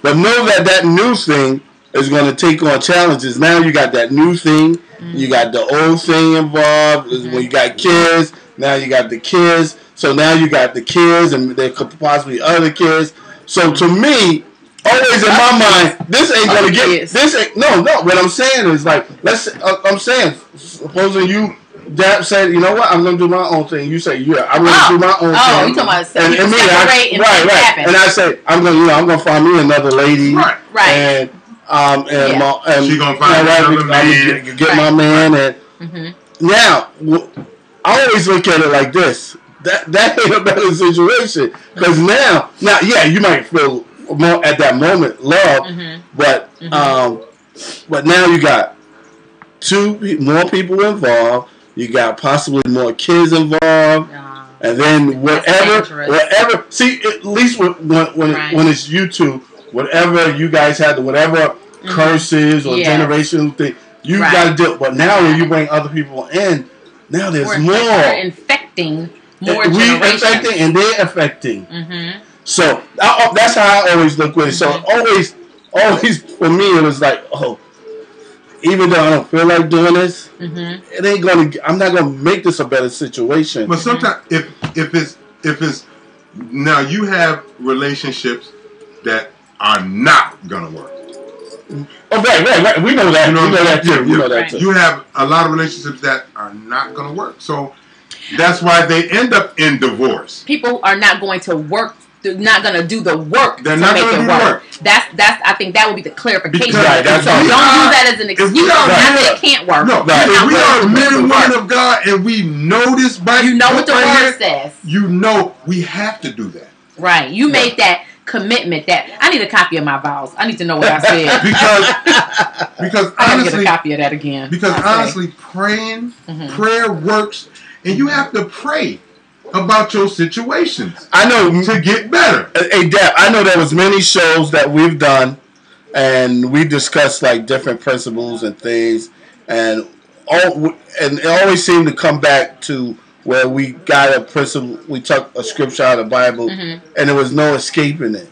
Speaker 3: But know that that new thing is going to take on challenges. Now you got that new thing, you got the old thing involved. When you got kids, now you got the kids. So now you got the kids, and there could possibly other kids. So to me, always in my mind, this ain't going to get this. Ain't, no, no. What I'm saying is like, let's. Uh, I'm saying, supposing you. Dad said, "You know what? I'm gonna do my own thing." You say, "Yeah, I'm gonna
Speaker 4: Oh.
Speaker 3: do my own
Speaker 4: Oh,
Speaker 3: thing."
Speaker 4: you talking about
Speaker 3: and, and me, I,
Speaker 4: and
Speaker 3: right, right.
Speaker 4: happen.
Speaker 3: And I say, "I'm gonna, you know, I'm gonna find me another lady."
Speaker 12: Right.
Speaker 4: Right.
Speaker 3: And um, and
Speaker 4: Yeah.
Speaker 3: my, and
Speaker 12: She gonna find
Speaker 3: my
Speaker 12: another
Speaker 3: I'm
Speaker 12: man.
Speaker 3: gonna get my man, and
Speaker 4: Mm-hmm.
Speaker 3: now I always look at it like this. That that ain't a better situation because now, now, yeah, you might feel more at that moment love,
Speaker 4: Mm-hmm.
Speaker 3: but um, but now you got two more people involved. You got possibly more kids involved, and then whatever, whatever. See, at least when when when,
Speaker 4: Right.
Speaker 3: when it's you two, whatever you guys had, whatever curses or
Speaker 4: Mm-hmm. Yeah.
Speaker 3: generational thing, you
Speaker 4: Right.
Speaker 3: got to do. But now when you bring other people in, now there's
Speaker 4: We're,
Speaker 3: more.
Speaker 4: we're infecting more
Speaker 3: we
Speaker 4: generations.
Speaker 3: and they're affecting.
Speaker 4: Mm-hmm.
Speaker 3: So I, that's how I always look with it. So always, always for me, it was like, oh, even though I don't feel like doing this,
Speaker 4: Mm-hmm.
Speaker 3: it ain't gonna. I'm not gonna make this a better situation.
Speaker 12: But sometimes, if if it's if it's now you have relationships that are not gonna work.
Speaker 3: Oh, right, right, right. We know that.
Speaker 12: You know,
Speaker 3: we know that too.
Speaker 12: yeah,
Speaker 3: we
Speaker 12: yeah.
Speaker 3: know that too.
Speaker 12: You have a lot of relationships that are not gonna work. So that's why they end up in divorce.
Speaker 4: People are not going to work. They're not going to do the work
Speaker 12: They're
Speaker 4: to
Speaker 12: not
Speaker 4: make
Speaker 12: gonna
Speaker 4: it
Speaker 12: do
Speaker 4: work.
Speaker 12: work.
Speaker 4: That's that's. I think that would be the clarification.
Speaker 12: Because- Right, that's
Speaker 4: so
Speaker 12: right.
Speaker 4: don't
Speaker 12: We
Speaker 4: use that as an excuse.
Speaker 12: we
Speaker 4: You
Speaker 12: are-
Speaker 4: don't not that it can't work.
Speaker 12: No,
Speaker 4: You're
Speaker 12: if we are men and women of God and we know this by
Speaker 4: You know what the
Speaker 12: right
Speaker 4: word says.
Speaker 12: You know we have to do that.
Speaker 4: Right. You made that commitment. That I need a copy of my vows. I need to know what I said.
Speaker 12: because because
Speaker 4: I gotta get
Speaker 12: honestly
Speaker 4: a copy of that again.
Speaker 12: Because
Speaker 4: I say.
Speaker 12: honestly, praying,
Speaker 4: Mm-hmm.
Speaker 12: prayer works, and you have to pray about your situations
Speaker 3: I know.
Speaker 12: to get better.
Speaker 3: Hey, Deb, I know there was many shows that we've done, and we discussed like different principles and things, and all and it always seemed to come back to where we got a principle. We took a scripture out of the Bible,
Speaker 4: Mm-hmm.
Speaker 3: and there was no escaping it.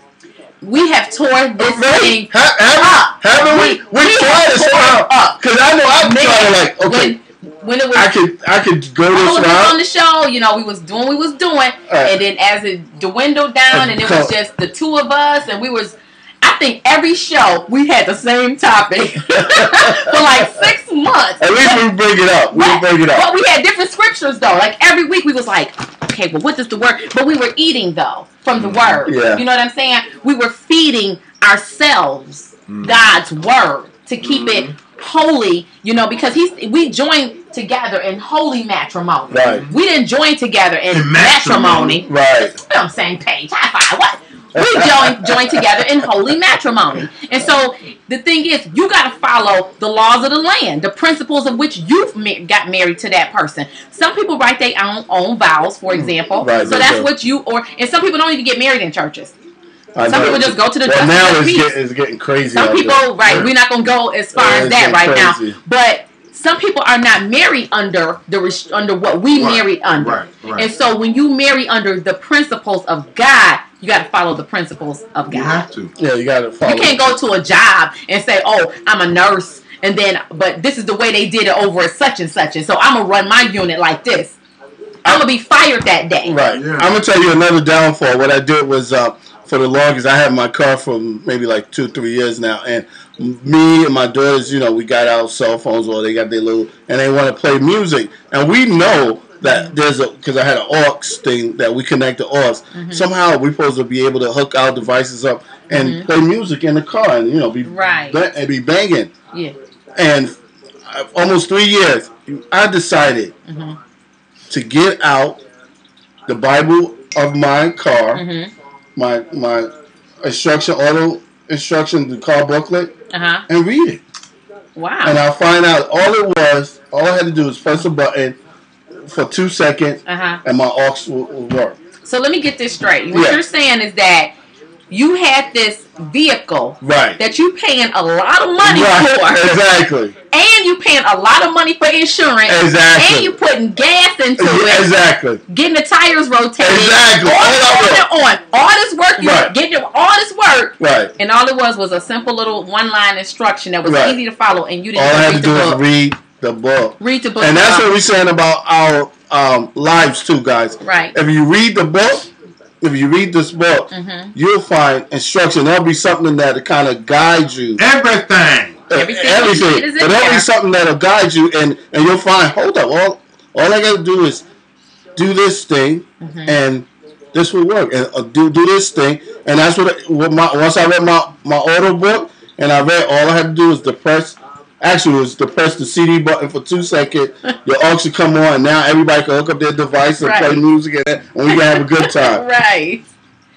Speaker 4: we have torn this thing
Speaker 3: Ha- haven't, haven't we? We,
Speaker 4: we
Speaker 3: tried
Speaker 4: have
Speaker 3: to
Speaker 4: up.
Speaker 3: because I know I'm trying to like okay,
Speaker 4: when, when it was
Speaker 3: I could I could go this
Speaker 4: was on the show, you know, we was doing we was doing, and then as it dwindled down, and it was just the two of us, and we was. I think every show we had the same topic for like six months.
Speaker 3: At least we bring it up. We
Speaker 4: But,
Speaker 3: bring it up.
Speaker 4: but we had different scriptures though. Like every week we was like, okay, well, what does the word? But we were eating though from the mm-hmm. word.
Speaker 3: Yeah.
Speaker 4: You know what I'm saying? We were feeding ourselves mm. God's word to keep it mm-hmm. holy. You know, because he's we joined together in holy matrimony.
Speaker 3: Right.
Speaker 4: We didn't join together in,
Speaker 12: In
Speaker 4: matrimony.
Speaker 12: matrimony.
Speaker 3: Right.
Speaker 4: The same page. High five. What? We join joined together in holy matrimony. And so the thing is, you got to follow the laws of the land, the principles of which you've ma- got married to that person. Some people write their own own vows, for hmm. example.
Speaker 3: Right,
Speaker 4: so that's what you or and some people don't even get married in churches.
Speaker 3: I
Speaker 4: Some
Speaker 3: know.
Speaker 4: people just go to the
Speaker 3: well, now it's, get, it's getting crazy.
Speaker 4: Some people,
Speaker 3: there.
Speaker 4: right? We're not gonna go as far
Speaker 3: Yeah,
Speaker 4: as that right
Speaker 3: crazy.
Speaker 4: now, but. Some people are not married under the under what we
Speaker 12: Right,
Speaker 4: married under,
Speaker 12: right, right.
Speaker 4: and so when you marry under the principles of God, you got to follow the principles of God.
Speaker 12: You have to.
Speaker 3: Yeah, you got to follow.
Speaker 4: You can't go to a job and say, "Oh, I'm a nurse," and then, but this is the way they did it over at such and such, and so I'm gonna run my unit like this. I'm gonna be fired that day.
Speaker 3: Right.
Speaker 12: Yeah.
Speaker 3: I'm gonna tell you another downfall. What I did was uh, for the longest, I had my car for maybe like two, three years now, and me and my daughters, you know, we got our cell phones or they got their little, and they want to play music, and we know that there's a because I had an aux thing that we connect to aux. Somehow we're supposed to be able to hook our devices up and play music in the car, and you know, be
Speaker 4: Right.
Speaker 3: ba- and be banging.
Speaker 4: Yeah.
Speaker 3: and uh, almost three years, I decided
Speaker 4: Mhm.
Speaker 3: to get out the Bible of my car,
Speaker 4: Mhm.
Speaker 3: my my instruction auto instruction, the car booklet,
Speaker 4: Uh huh.
Speaker 3: and read it.
Speaker 4: Wow.
Speaker 3: And I'll find out all it was. All I had to do was press a button for two seconds,
Speaker 4: Uh huh.
Speaker 3: and my aux will, will work.
Speaker 4: So let me get this straight. What
Speaker 3: Yeah.
Speaker 4: you're saying is that you had this vehicle
Speaker 3: Right.
Speaker 4: that you paying a lot of money
Speaker 3: Right.
Speaker 4: for,
Speaker 3: Exactly.
Speaker 4: and you paying a lot of money for insurance,
Speaker 3: Exactly.
Speaker 4: and you putting gas into it,
Speaker 3: Exactly.
Speaker 4: getting the tires rotated,
Speaker 3: Exactly. All that
Speaker 4: on, all this work, you
Speaker 3: Right.
Speaker 4: getting all this work,
Speaker 3: Right.
Speaker 4: and all it was was a simple little one line instruction that was
Speaker 3: Right.
Speaker 4: easy to follow, and you didn't
Speaker 3: All I had to
Speaker 4: the
Speaker 3: do is
Speaker 4: book.
Speaker 3: read the book.
Speaker 4: Read the book,
Speaker 3: And that's what we're saying about our um, lives too, guys.
Speaker 4: Right.
Speaker 3: If you read the book, if you read this book,
Speaker 4: Mhm.
Speaker 3: you'll find instruction. There'll be something that'll kind of guide you.
Speaker 12: Everything.
Speaker 4: Everything
Speaker 3: Everything.
Speaker 4: need
Speaker 3: But there'll be something that'll guide you, and and you'll find. Hold up. All all I got to do is do this thing,
Speaker 4: Mhm.
Speaker 3: and this will work. And uh, do do this thing, and that's what. what my once I read my my auto book, and I read all I had to do was to press. Actually, it was to press the CD button for two seconds. Your aux should come on, and now everybody can hook up their device and play music, and, and we can have a good time.
Speaker 4: right.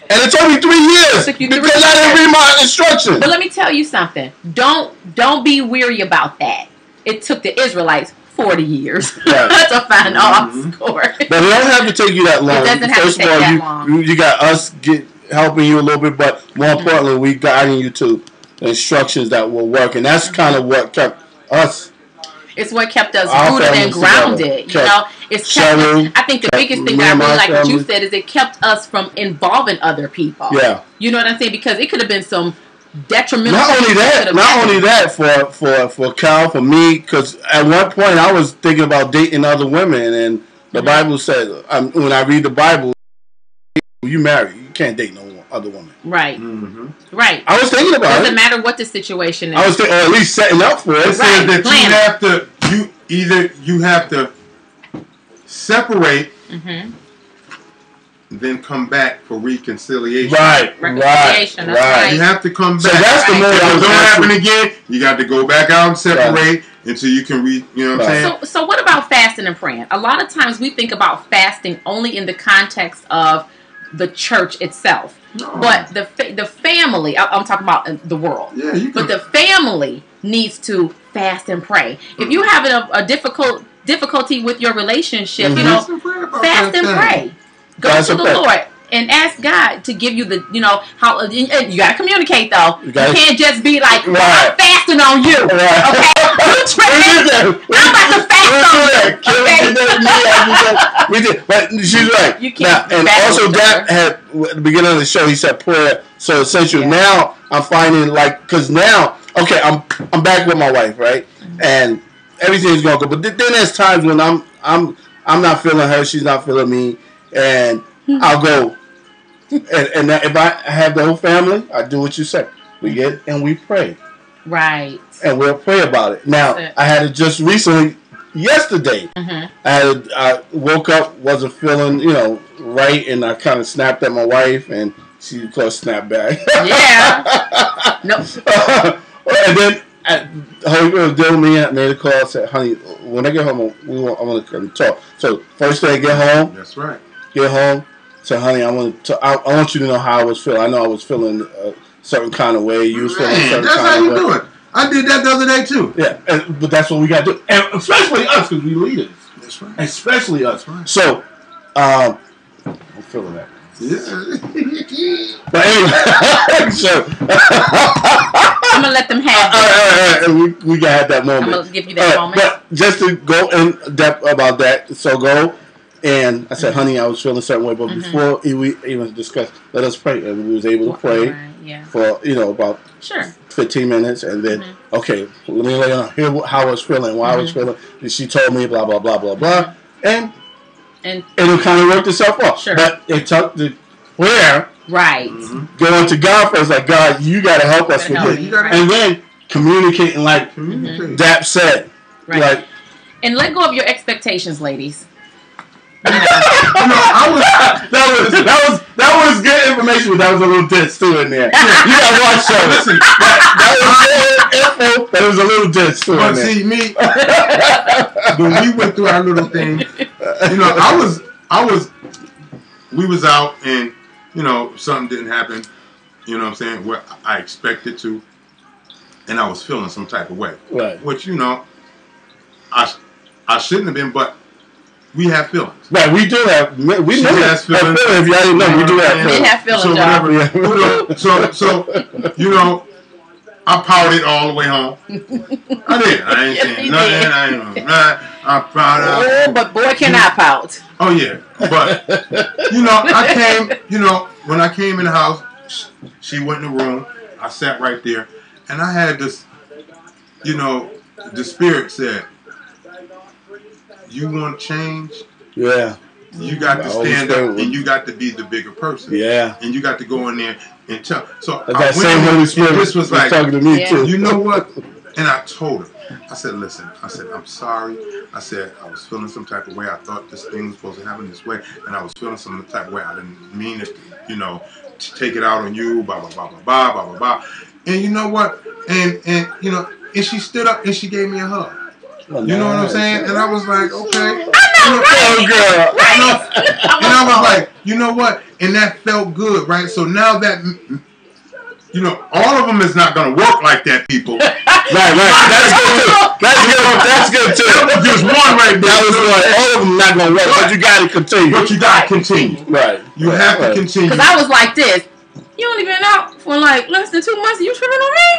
Speaker 3: And it took me three years because
Speaker 4: three
Speaker 3: I didn't read my instructions.
Speaker 4: But let me tell you something. Don't don't be weary about that. It took the Israelites forty years
Speaker 3: Right.
Speaker 4: to find mm-hmm. off score.
Speaker 3: But it don't have to take you that long.
Speaker 4: It doesn't have to
Speaker 3: First
Speaker 4: take
Speaker 3: of all,
Speaker 4: that
Speaker 3: you,
Speaker 4: long.
Speaker 3: you got us get helping you a little bit, but more mm-hmm. importantly, we guiding you to the instructions that will work, and that's kind of what kept us.
Speaker 4: It's what kept us rooted and grounded. You know, it's kept.
Speaker 3: Sheryll,
Speaker 4: I think the biggest thing that I really like what you said is it kept us from involving other people.
Speaker 3: Yeah.
Speaker 4: You know what I'm saying? Because it could have been some detrimental.
Speaker 3: Not only that, not
Speaker 4: happened.
Speaker 3: only that for for for Cal, for me, because at one point I was thinking about dating other women, and the
Speaker 4: Mm-hmm.
Speaker 3: Bible said um, when I read the Bible, you marry, you can't date no other woman.
Speaker 4: Right.
Speaker 12: Mm-hmm.
Speaker 4: Right.
Speaker 3: I was thinking about it.
Speaker 4: Doesn't
Speaker 3: it.
Speaker 4: matter what the situation is.
Speaker 3: I was thinking, or at least setting up for it.
Speaker 12: It says
Speaker 4: Right,
Speaker 12: that
Speaker 4: plan
Speaker 12: you have to you either you have to separate
Speaker 4: Mhm.
Speaker 12: then come back for reconciliation.
Speaker 3: Right,
Speaker 4: Reconciliation,
Speaker 3: right,
Speaker 4: that's
Speaker 3: right.
Speaker 4: right.
Speaker 12: You have to come
Speaker 3: So
Speaker 12: back.
Speaker 3: that's the
Speaker 4: Right.
Speaker 12: If it don't happen again, you got to go back out and separate until you can re. You know what I'm saying?
Speaker 4: So, so what about fasting and praying? A lot of times we think about fasting only in the context of the church itself, but the fa- the family. I- I'm talking about the world.
Speaker 12: Yeah, you
Speaker 4: But the family needs to fast and pray. If you're having a, a difficult difficulty with your relationship, you
Speaker 3: Mhm.
Speaker 4: know,
Speaker 12: Fast and pray
Speaker 4: fast and pray. Go
Speaker 3: Fast
Speaker 4: to the
Speaker 3: pray.
Speaker 4: Lord and ask God to give you the, you know, how you got to communicate though.
Speaker 3: You
Speaker 4: You,
Speaker 3: gotta-
Speaker 4: can't just be like, well,
Speaker 3: Right.
Speaker 4: I'm fasting on you.
Speaker 3: Right.
Speaker 4: Okay, you tripping? I'm about to fast on you. Okay?
Speaker 3: Yeah, we did. But she's right.
Speaker 4: You can't
Speaker 3: Now, and also, that had at the beginning of the show. He said prayer so essential.
Speaker 4: Yeah.
Speaker 3: Now I'm finding like because now okay, I'm I'm back with my wife, right,
Speaker 4: Mm-hmm.
Speaker 3: and everything's going good. But then there's times when I'm I'm I'm not feeling her, she's not feeling me, and. I'll go. And, and that- if I have the whole family, I do what you say. We get and we pray
Speaker 4: Right.
Speaker 3: and we'll pray about it. Now,
Speaker 4: it.
Speaker 3: I had it just recently, yesterday.
Speaker 4: Mhm.
Speaker 3: I had I woke up, wasn't feeling, you know, right, and I kind of snapped at my wife, and she of course snapped back.
Speaker 4: Yeah. No.
Speaker 3: and then at, Holy Spirit was dealing with me. I made a call. I said, "Honey, when I get home, we want, I want to come talk." So first day I get home,
Speaker 12: That's right.
Speaker 3: get home. Say, honey, I want to. I, I want you to know how I was feeling. I know I was feeling a certain kind of way. You was feeling a
Speaker 12: Man,
Speaker 3: certain
Speaker 12: that's
Speaker 3: kind
Speaker 12: how
Speaker 3: of
Speaker 12: you
Speaker 3: way.
Speaker 12: do it. I did that the other day too.
Speaker 3: Yeah, and, but that's what we got to do, and especially us because we leaders,
Speaker 12: That's right.
Speaker 3: especially us.
Speaker 12: right.
Speaker 3: So, um, I'm feeling that.
Speaker 12: Yeah.
Speaker 3: But anyway, so
Speaker 4: I'm gonna let them have
Speaker 3: all
Speaker 4: it.
Speaker 3: right, all right, all right, we we gotta have that moment.
Speaker 4: I'm gonna give you that
Speaker 3: All right,
Speaker 4: moment.
Speaker 3: But just to go in depth about that, so go. And I said,
Speaker 4: Mm-hmm.
Speaker 3: honey, I was feeling a certain way, but before we even discussed, let us pray, and we was able to pray
Speaker 4: Right, Yeah.
Speaker 3: for you know about
Speaker 4: Sure.
Speaker 3: 15 minutes and then
Speaker 4: Mm-hmm.
Speaker 3: okay let me lay on hear wh- how I was feeling why I was feeling and she told me blah blah blah blah blah and
Speaker 4: And
Speaker 3: it'll kind of work itself off.
Speaker 4: Sure.
Speaker 3: but it took the prayer
Speaker 4: right.
Speaker 3: going to God first like God you got to help us with
Speaker 4: help
Speaker 3: this
Speaker 4: me,
Speaker 12: You
Speaker 4: right.
Speaker 3: and then communicating like
Speaker 12: Communicate.
Speaker 3: Dap said
Speaker 4: Right.
Speaker 3: like
Speaker 4: And let go of your expectations, ladies.
Speaker 12: You know, I was.
Speaker 3: that was that was that was good information but that was a little diss too in there you gotta watch that
Speaker 12: Listen,
Speaker 3: that was good info little, there was a little diss to
Speaker 12: But
Speaker 3: it.
Speaker 12: see, me, when we went through our little thing, you know, I was, I was, we was out and, you know, something didn't happen, you know what I'm saying, where I expected to, and I was feeling some type of way.
Speaker 3: Right.
Speaker 12: Which, you know, I, I shouldn't have been, but we have feelings.
Speaker 3: Right, we do have. We
Speaker 12: She
Speaker 3: know
Speaker 12: has
Speaker 3: that.
Speaker 12: feelings.
Speaker 3: If y'all didn't know, we do have feelings.
Speaker 12: what I'm saying? So whatever, you so, so, you know, I pouted all the way home. I did. I ain't saying
Speaker 4: you
Speaker 12: nothing.
Speaker 4: did.
Speaker 12: I ain't nah, I pouted.
Speaker 4: Oh, but boy cannot pout.
Speaker 12: Oh yeah, but you know, I came. You know, when I came in the house, she went in the room. I sat right there, and I had this. You know, the spirit said, "You want to change?
Speaker 3: Yeah.
Speaker 12: You got to stand up, and you got to be the bigger person.
Speaker 3: Yeah.
Speaker 12: and you got to go in there and tell." So
Speaker 3: That
Speaker 12: I went
Speaker 3: same
Speaker 12: in,
Speaker 3: Holy Spirit
Speaker 12: This was
Speaker 3: was
Speaker 12: like
Speaker 3: talking to me, Yeah. too.
Speaker 12: You know what? And I told her. I said, listen, I said, I'm sorry. I said, I was feeling some type of way. I thought this thing was supposed to happen this way. And I was feeling some type of way. I didn't mean it, you know, to take it out on you, blah, blah, blah, blah, blah, blah, blah, blah. And you know what? And, and you know, and she stood up and she gave me a hug. You know what I'm saying? And I was like, okay. I know,
Speaker 3: right? Oh, girl.
Speaker 12: I know. And I was like, you know what? And that felt good, right? So now that, you know, all of them is not going to work like that, people.
Speaker 3: Right, right. That's good too. That's good. That's good too.
Speaker 12: That was just one right there.
Speaker 3: That was like all of them not gonna work, but you gotta continue.
Speaker 12: But you gotta continue.
Speaker 3: Right.
Speaker 12: You have to continue.
Speaker 4: Because I was like this. You only been out for like less than two months and you tripping on me?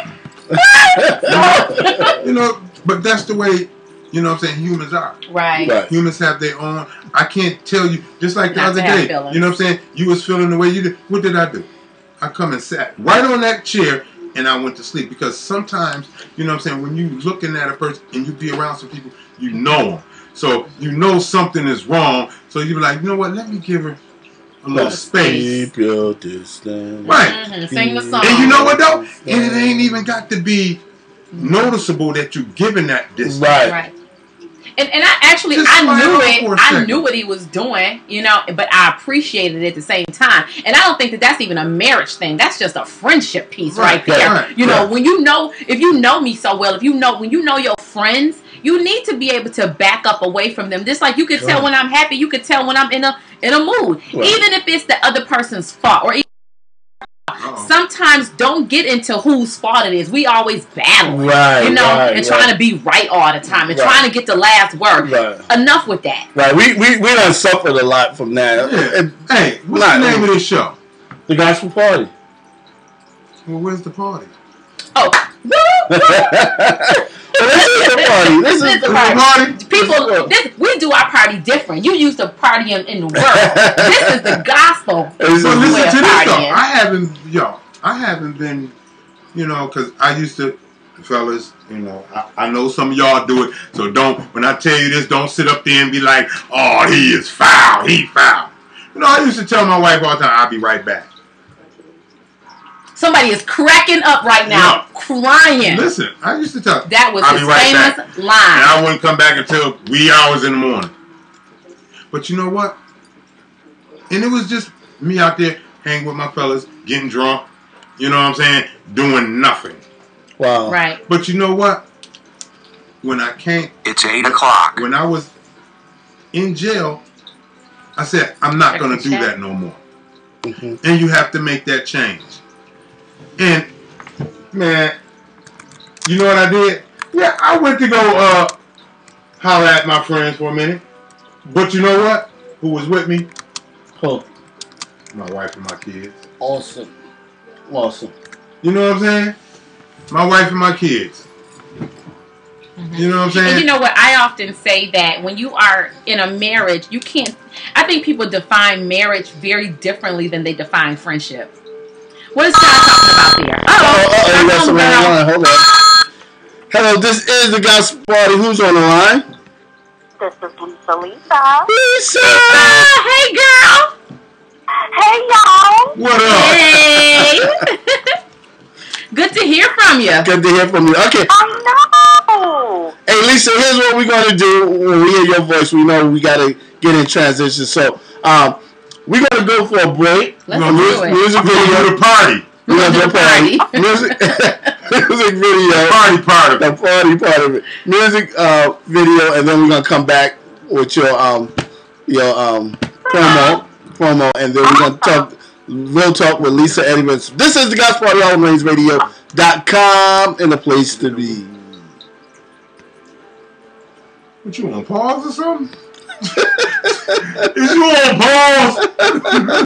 Speaker 12: you know, but that's the way, you know what I'm saying, humans are.
Speaker 4: Right. Right.
Speaker 12: Humans have their own. I can't tell you, just like the
Speaker 4: Not
Speaker 12: other day,
Speaker 4: feelings.
Speaker 12: you know what I'm saying? You was feeling the way you did. What did I do? I come and sat right on that chair and I went to sleep because sometimes, you know what I'm saying, when you looking at a person and you be around some people, you know them. So you know something is wrong. So you be like, you know what, let me give her a little space.
Speaker 3: Keep your distance.
Speaker 12: Right.
Speaker 4: Mhm, Sing the song.
Speaker 12: And you know what though? And it ain't even got to be noticeable that you're giving that distance.
Speaker 4: Right. Right. And, and I actually
Speaker 12: Just
Speaker 4: I knew it.
Speaker 12: for a
Speaker 4: I
Speaker 12: second.
Speaker 4: knew what he was doing, you know, but I appreciated it at the same time. And I don't think that that's even a marriage thing. That's just a friendship piece right,
Speaker 12: Right,
Speaker 4: there.
Speaker 12: right,
Speaker 4: you know,
Speaker 12: right.
Speaker 4: when you know if you know me so well, if you know when you know your friends, you need to be able to back up away from them. Just like you could tell when I'm happy, you could tell when I'm in a in a mood.
Speaker 3: Right.
Speaker 4: Even if it's the other person's fault or even Sometimes don't get into whose fault it is. We always battle,
Speaker 3: Right,
Speaker 4: You know,
Speaker 3: right,
Speaker 4: and trying
Speaker 3: right.
Speaker 4: to be right all the time and
Speaker 3: Right.
Speaker 4: trying to get the last word.
Speaker 3: Right.
Speaker 4: Enough with that.
Speaker 3: Right. We we we done suffered a lot from that. And-
Speaker 12: Hey, what's
Speaker 3: Not-
Speaker 12: the name of this show?
Speaker 3: The Gospel Party.
Speaker 12: Well, where's the party?
Speaker 4: Oh,
Speaker 3: this is the party. This is
Speaker 4: the
Speaker 3: the
Speaker 4: party.
Speaker 3: party.
Speaker 4: People, this, we do our party different. You used to party in, in the world. this is the gospel.
Speaker 12: So
Speaker 4: way
Speaker 12: listen to this though. I haven't, yo, I haven't been, you know, because I used to, fellas, you know, I, I know some of y'all do it. So don't, when I tell you this, don't sit up there and be like, oh, he is foul, he foul. You know, I used to tell my wife all the time, I'll be right back.
Speaker 4: Somebody is cracking up right now, crying.
Speaker 12: Listen, I used to tell
Speaker 4: That was
Speaker 12: I'll
Speaker 4: his
Speaker 12: be right
Speaker 4: famous
Speaker 12: back.
Speaker 4: line.
Speaker 12: And I wouldn't come back until wee hours in the morning. But you know what? And it was just me out there hanging with my fellas, getting drunk. You know what I'm saying? Doing nothing.
Speaker 3: Wow.
Speaker 4: Right.
Speaker 12: But you know what? When I came,
Speaker 9: It's 8 o'clock.
Speaker 12: when I was in jail, I said, I'm not going to do
Speaker 4: check.
Speaker 12: that no more. Mm-hmm. And you have to make that change. And, man, you know what I did? Yeah, I went to go uh, holler at my friends for a minute. But you know what? Who was with me?
Speaker 3: Cool.
Speaker 12: My wife and my kids.
Speaker 3: Awesome. Awesome.
Speaker 12: You know what I'm saying? My wife and my kids. You know what I'm saying?
Speaker 4: And you know what? I often say that when you are in a marriage, you can't. I think people define marriage very differently than they define friendship. What is John talking about there?
Speaker 3: Oh, oh, you got
Speaker 4: Come on,
Speaker 3: on the line. Hold on. Hello, this is the Gospel Party. Who's on the line?
Speaker 13: This is Lisa Lisa.
Speaker 3: Lisa!
Speaker 4: Ah, hey, girl.
Speaker 13: Hey, y'all.
Speaker 12: What up?
Speaker 4: Hey. Good to hear from you.
Speaker 3: Good to hear from you. Okay.
Speaker 13: I know.
Speaker 3: Hey, Lisa, here's what we're going to do. When we hear your voice, we know we got to get in transition. So, um, we're going to go for a break.
Speaker 4: Let's
Speaker 3: A
Speaker 4: do
Speaker 3: music,
Speaker 4: it.
Speaker 3: music
Speaker 12: I'm to
Speaker 3: video.
Speaker 12: do the party.
Speaker 3: We're going to do a
Speaker 4: Party.
Speaker 3: party. music, music video.
Speaker 14: Party part of
Speaker 3: The party part of it. Music uh, video, and then we're gonna come back with your um your um promo promo, and then we're gonna talk real talk with Lisa Edmonds. This is the Gospel Party Harlem Lanes Radio.com and the place to be.
Speaker 14: What you want pause or something? Is you on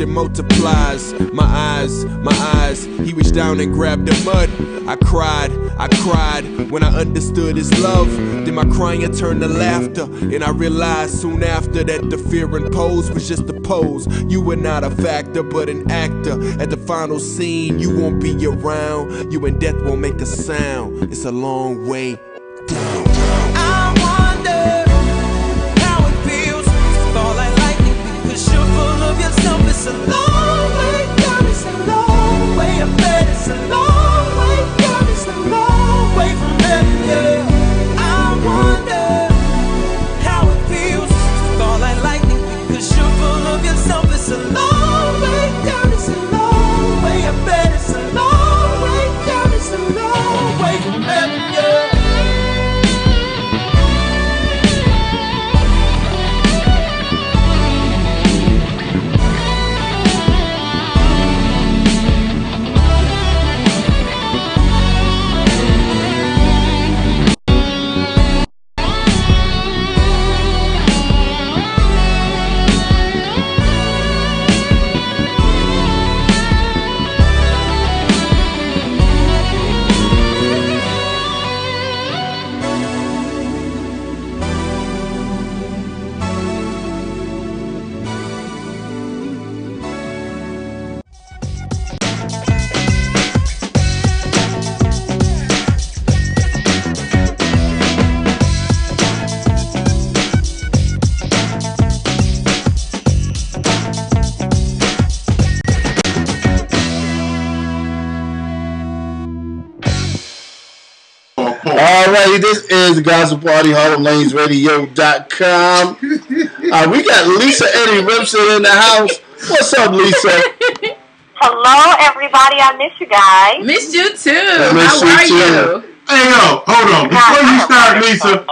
Speaker 6: truth, multiplies. My eyes, my eyes, he reached down and grabbed the mud. I cried, I cried when I understood his love. Then my crying turned to laughter, and I realized soon after that the fear and pose was just a pose. You were not a factor, but an actor. At the final scene, you won't be around. You and death won't make a sound. It's a long way
Speaker 12: up
Speaker 3: Alrighty, this is the Gospel Party Harlem Lanes Radio.com. Uh, we got Lisa Eddie Rimpson in the house. What's up, Lisa?
Speaker 13: Hello, everybody. I miss you guys.
Speaker 4: Missed you too.
Speaker 3: I miss
Speaker 4: How
Speaker 3: you
Speaker 4: are
Speaker 3: too.
Speaker 4: you?
Speaker 14: Hey yo, hold on. Before you start, Lisa,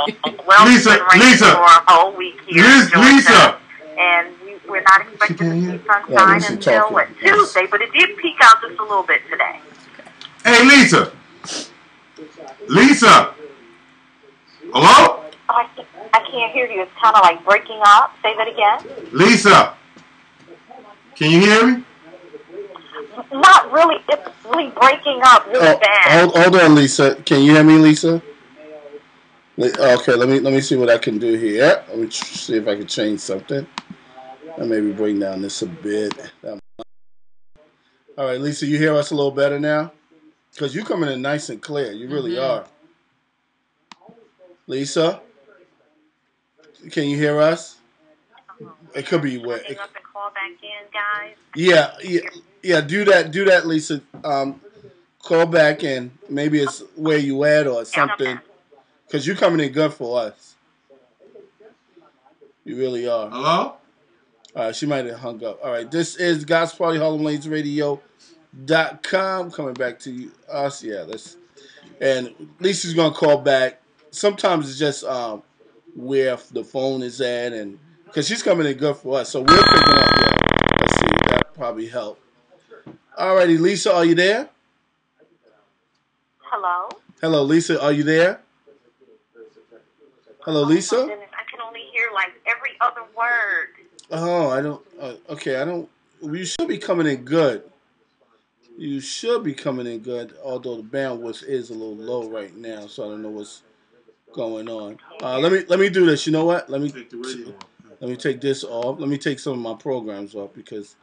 Speaker 13: Well,
Speaker 14: Lisa,
Speaker 13: we've been raining
Speaker 14: Lisa,
Speaker 13: for a whole week here
Speaker 14: Liz, Lisa.
Speaker 13: and we, we're not expecting to see
Speaker 3: Yeah,
Speaker 13: sunshine
Speaker 3: Lisa
Speaker 13: until
Speaker 3: talking.
Speaker 13: what Tuesday, but it did peak out just a little bit today.
Speaker 14: Hey Lisa. Lisa. Hello?
Speaker 13: Oh, I, can't, I can't hear you. It's kind of like breaking up. Say that again.
Speaker 14: Lisa. Can you hear me?
Speaker 13: not really. It's really breaking up really
Speaker 3: Oh,
Speaker 13: bad.
Speaker 3: hold, hold on, Lisa. Can you hear me, Lisa? Okay, let me let me see what I can do here. Let me tr- see if I can change something. And maybe bring down this a bit. All right, Lisa, you hear us a little better now? Because you're coming in nice and clear. You really
Speaker 4: Mhm.
Speaker 3: are. Lisa, can you hear us? It could be where.
Speaker 13: Hang up and call back in, guys.
Speaker 3: Yeah, yeah, yeah. Do that, do that, Lisa. Um, call back and maybe it's where you at or something, because you're coming in good for us. You really are.
Speaker 12: Hello.
Speaker 3: All right, she might have hung up. All right, this is Gospel Party Harlem Lanes Radio dot com coming back to you, us. Yeah, let's. And Lisa's gonna call back. Sometimes it's just um where the phone is at, and because she's coming in good for us, so we're picking up. Yeah, let's see. That probably help. Alrighty, Lisa, are you there?
Speaker 13: Hello.
Speaker 3: Hello, Lisa, are you there? Hello, Lisa.
Speaker 13: Goodness, I can only hear like every other word.
Speaker 3: Oh, I don't. Uh, okay, I don't. You should be coming in good. You should be coming in good, although the bandwidth is a little low right now, so I don't know what's going on. Uh, let me let me do this. You know what? Let me let me take this off. Let me take some of my programs off because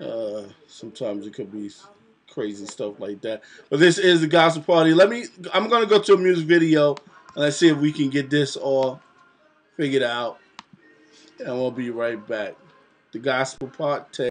Speaker 3: uh, sometimes it could be crazy stuff like that. But this is the gospel party. Let me. I'm gonna go to a music video and let's see if we can get this all figured out, and we'll be right back. The gospel part.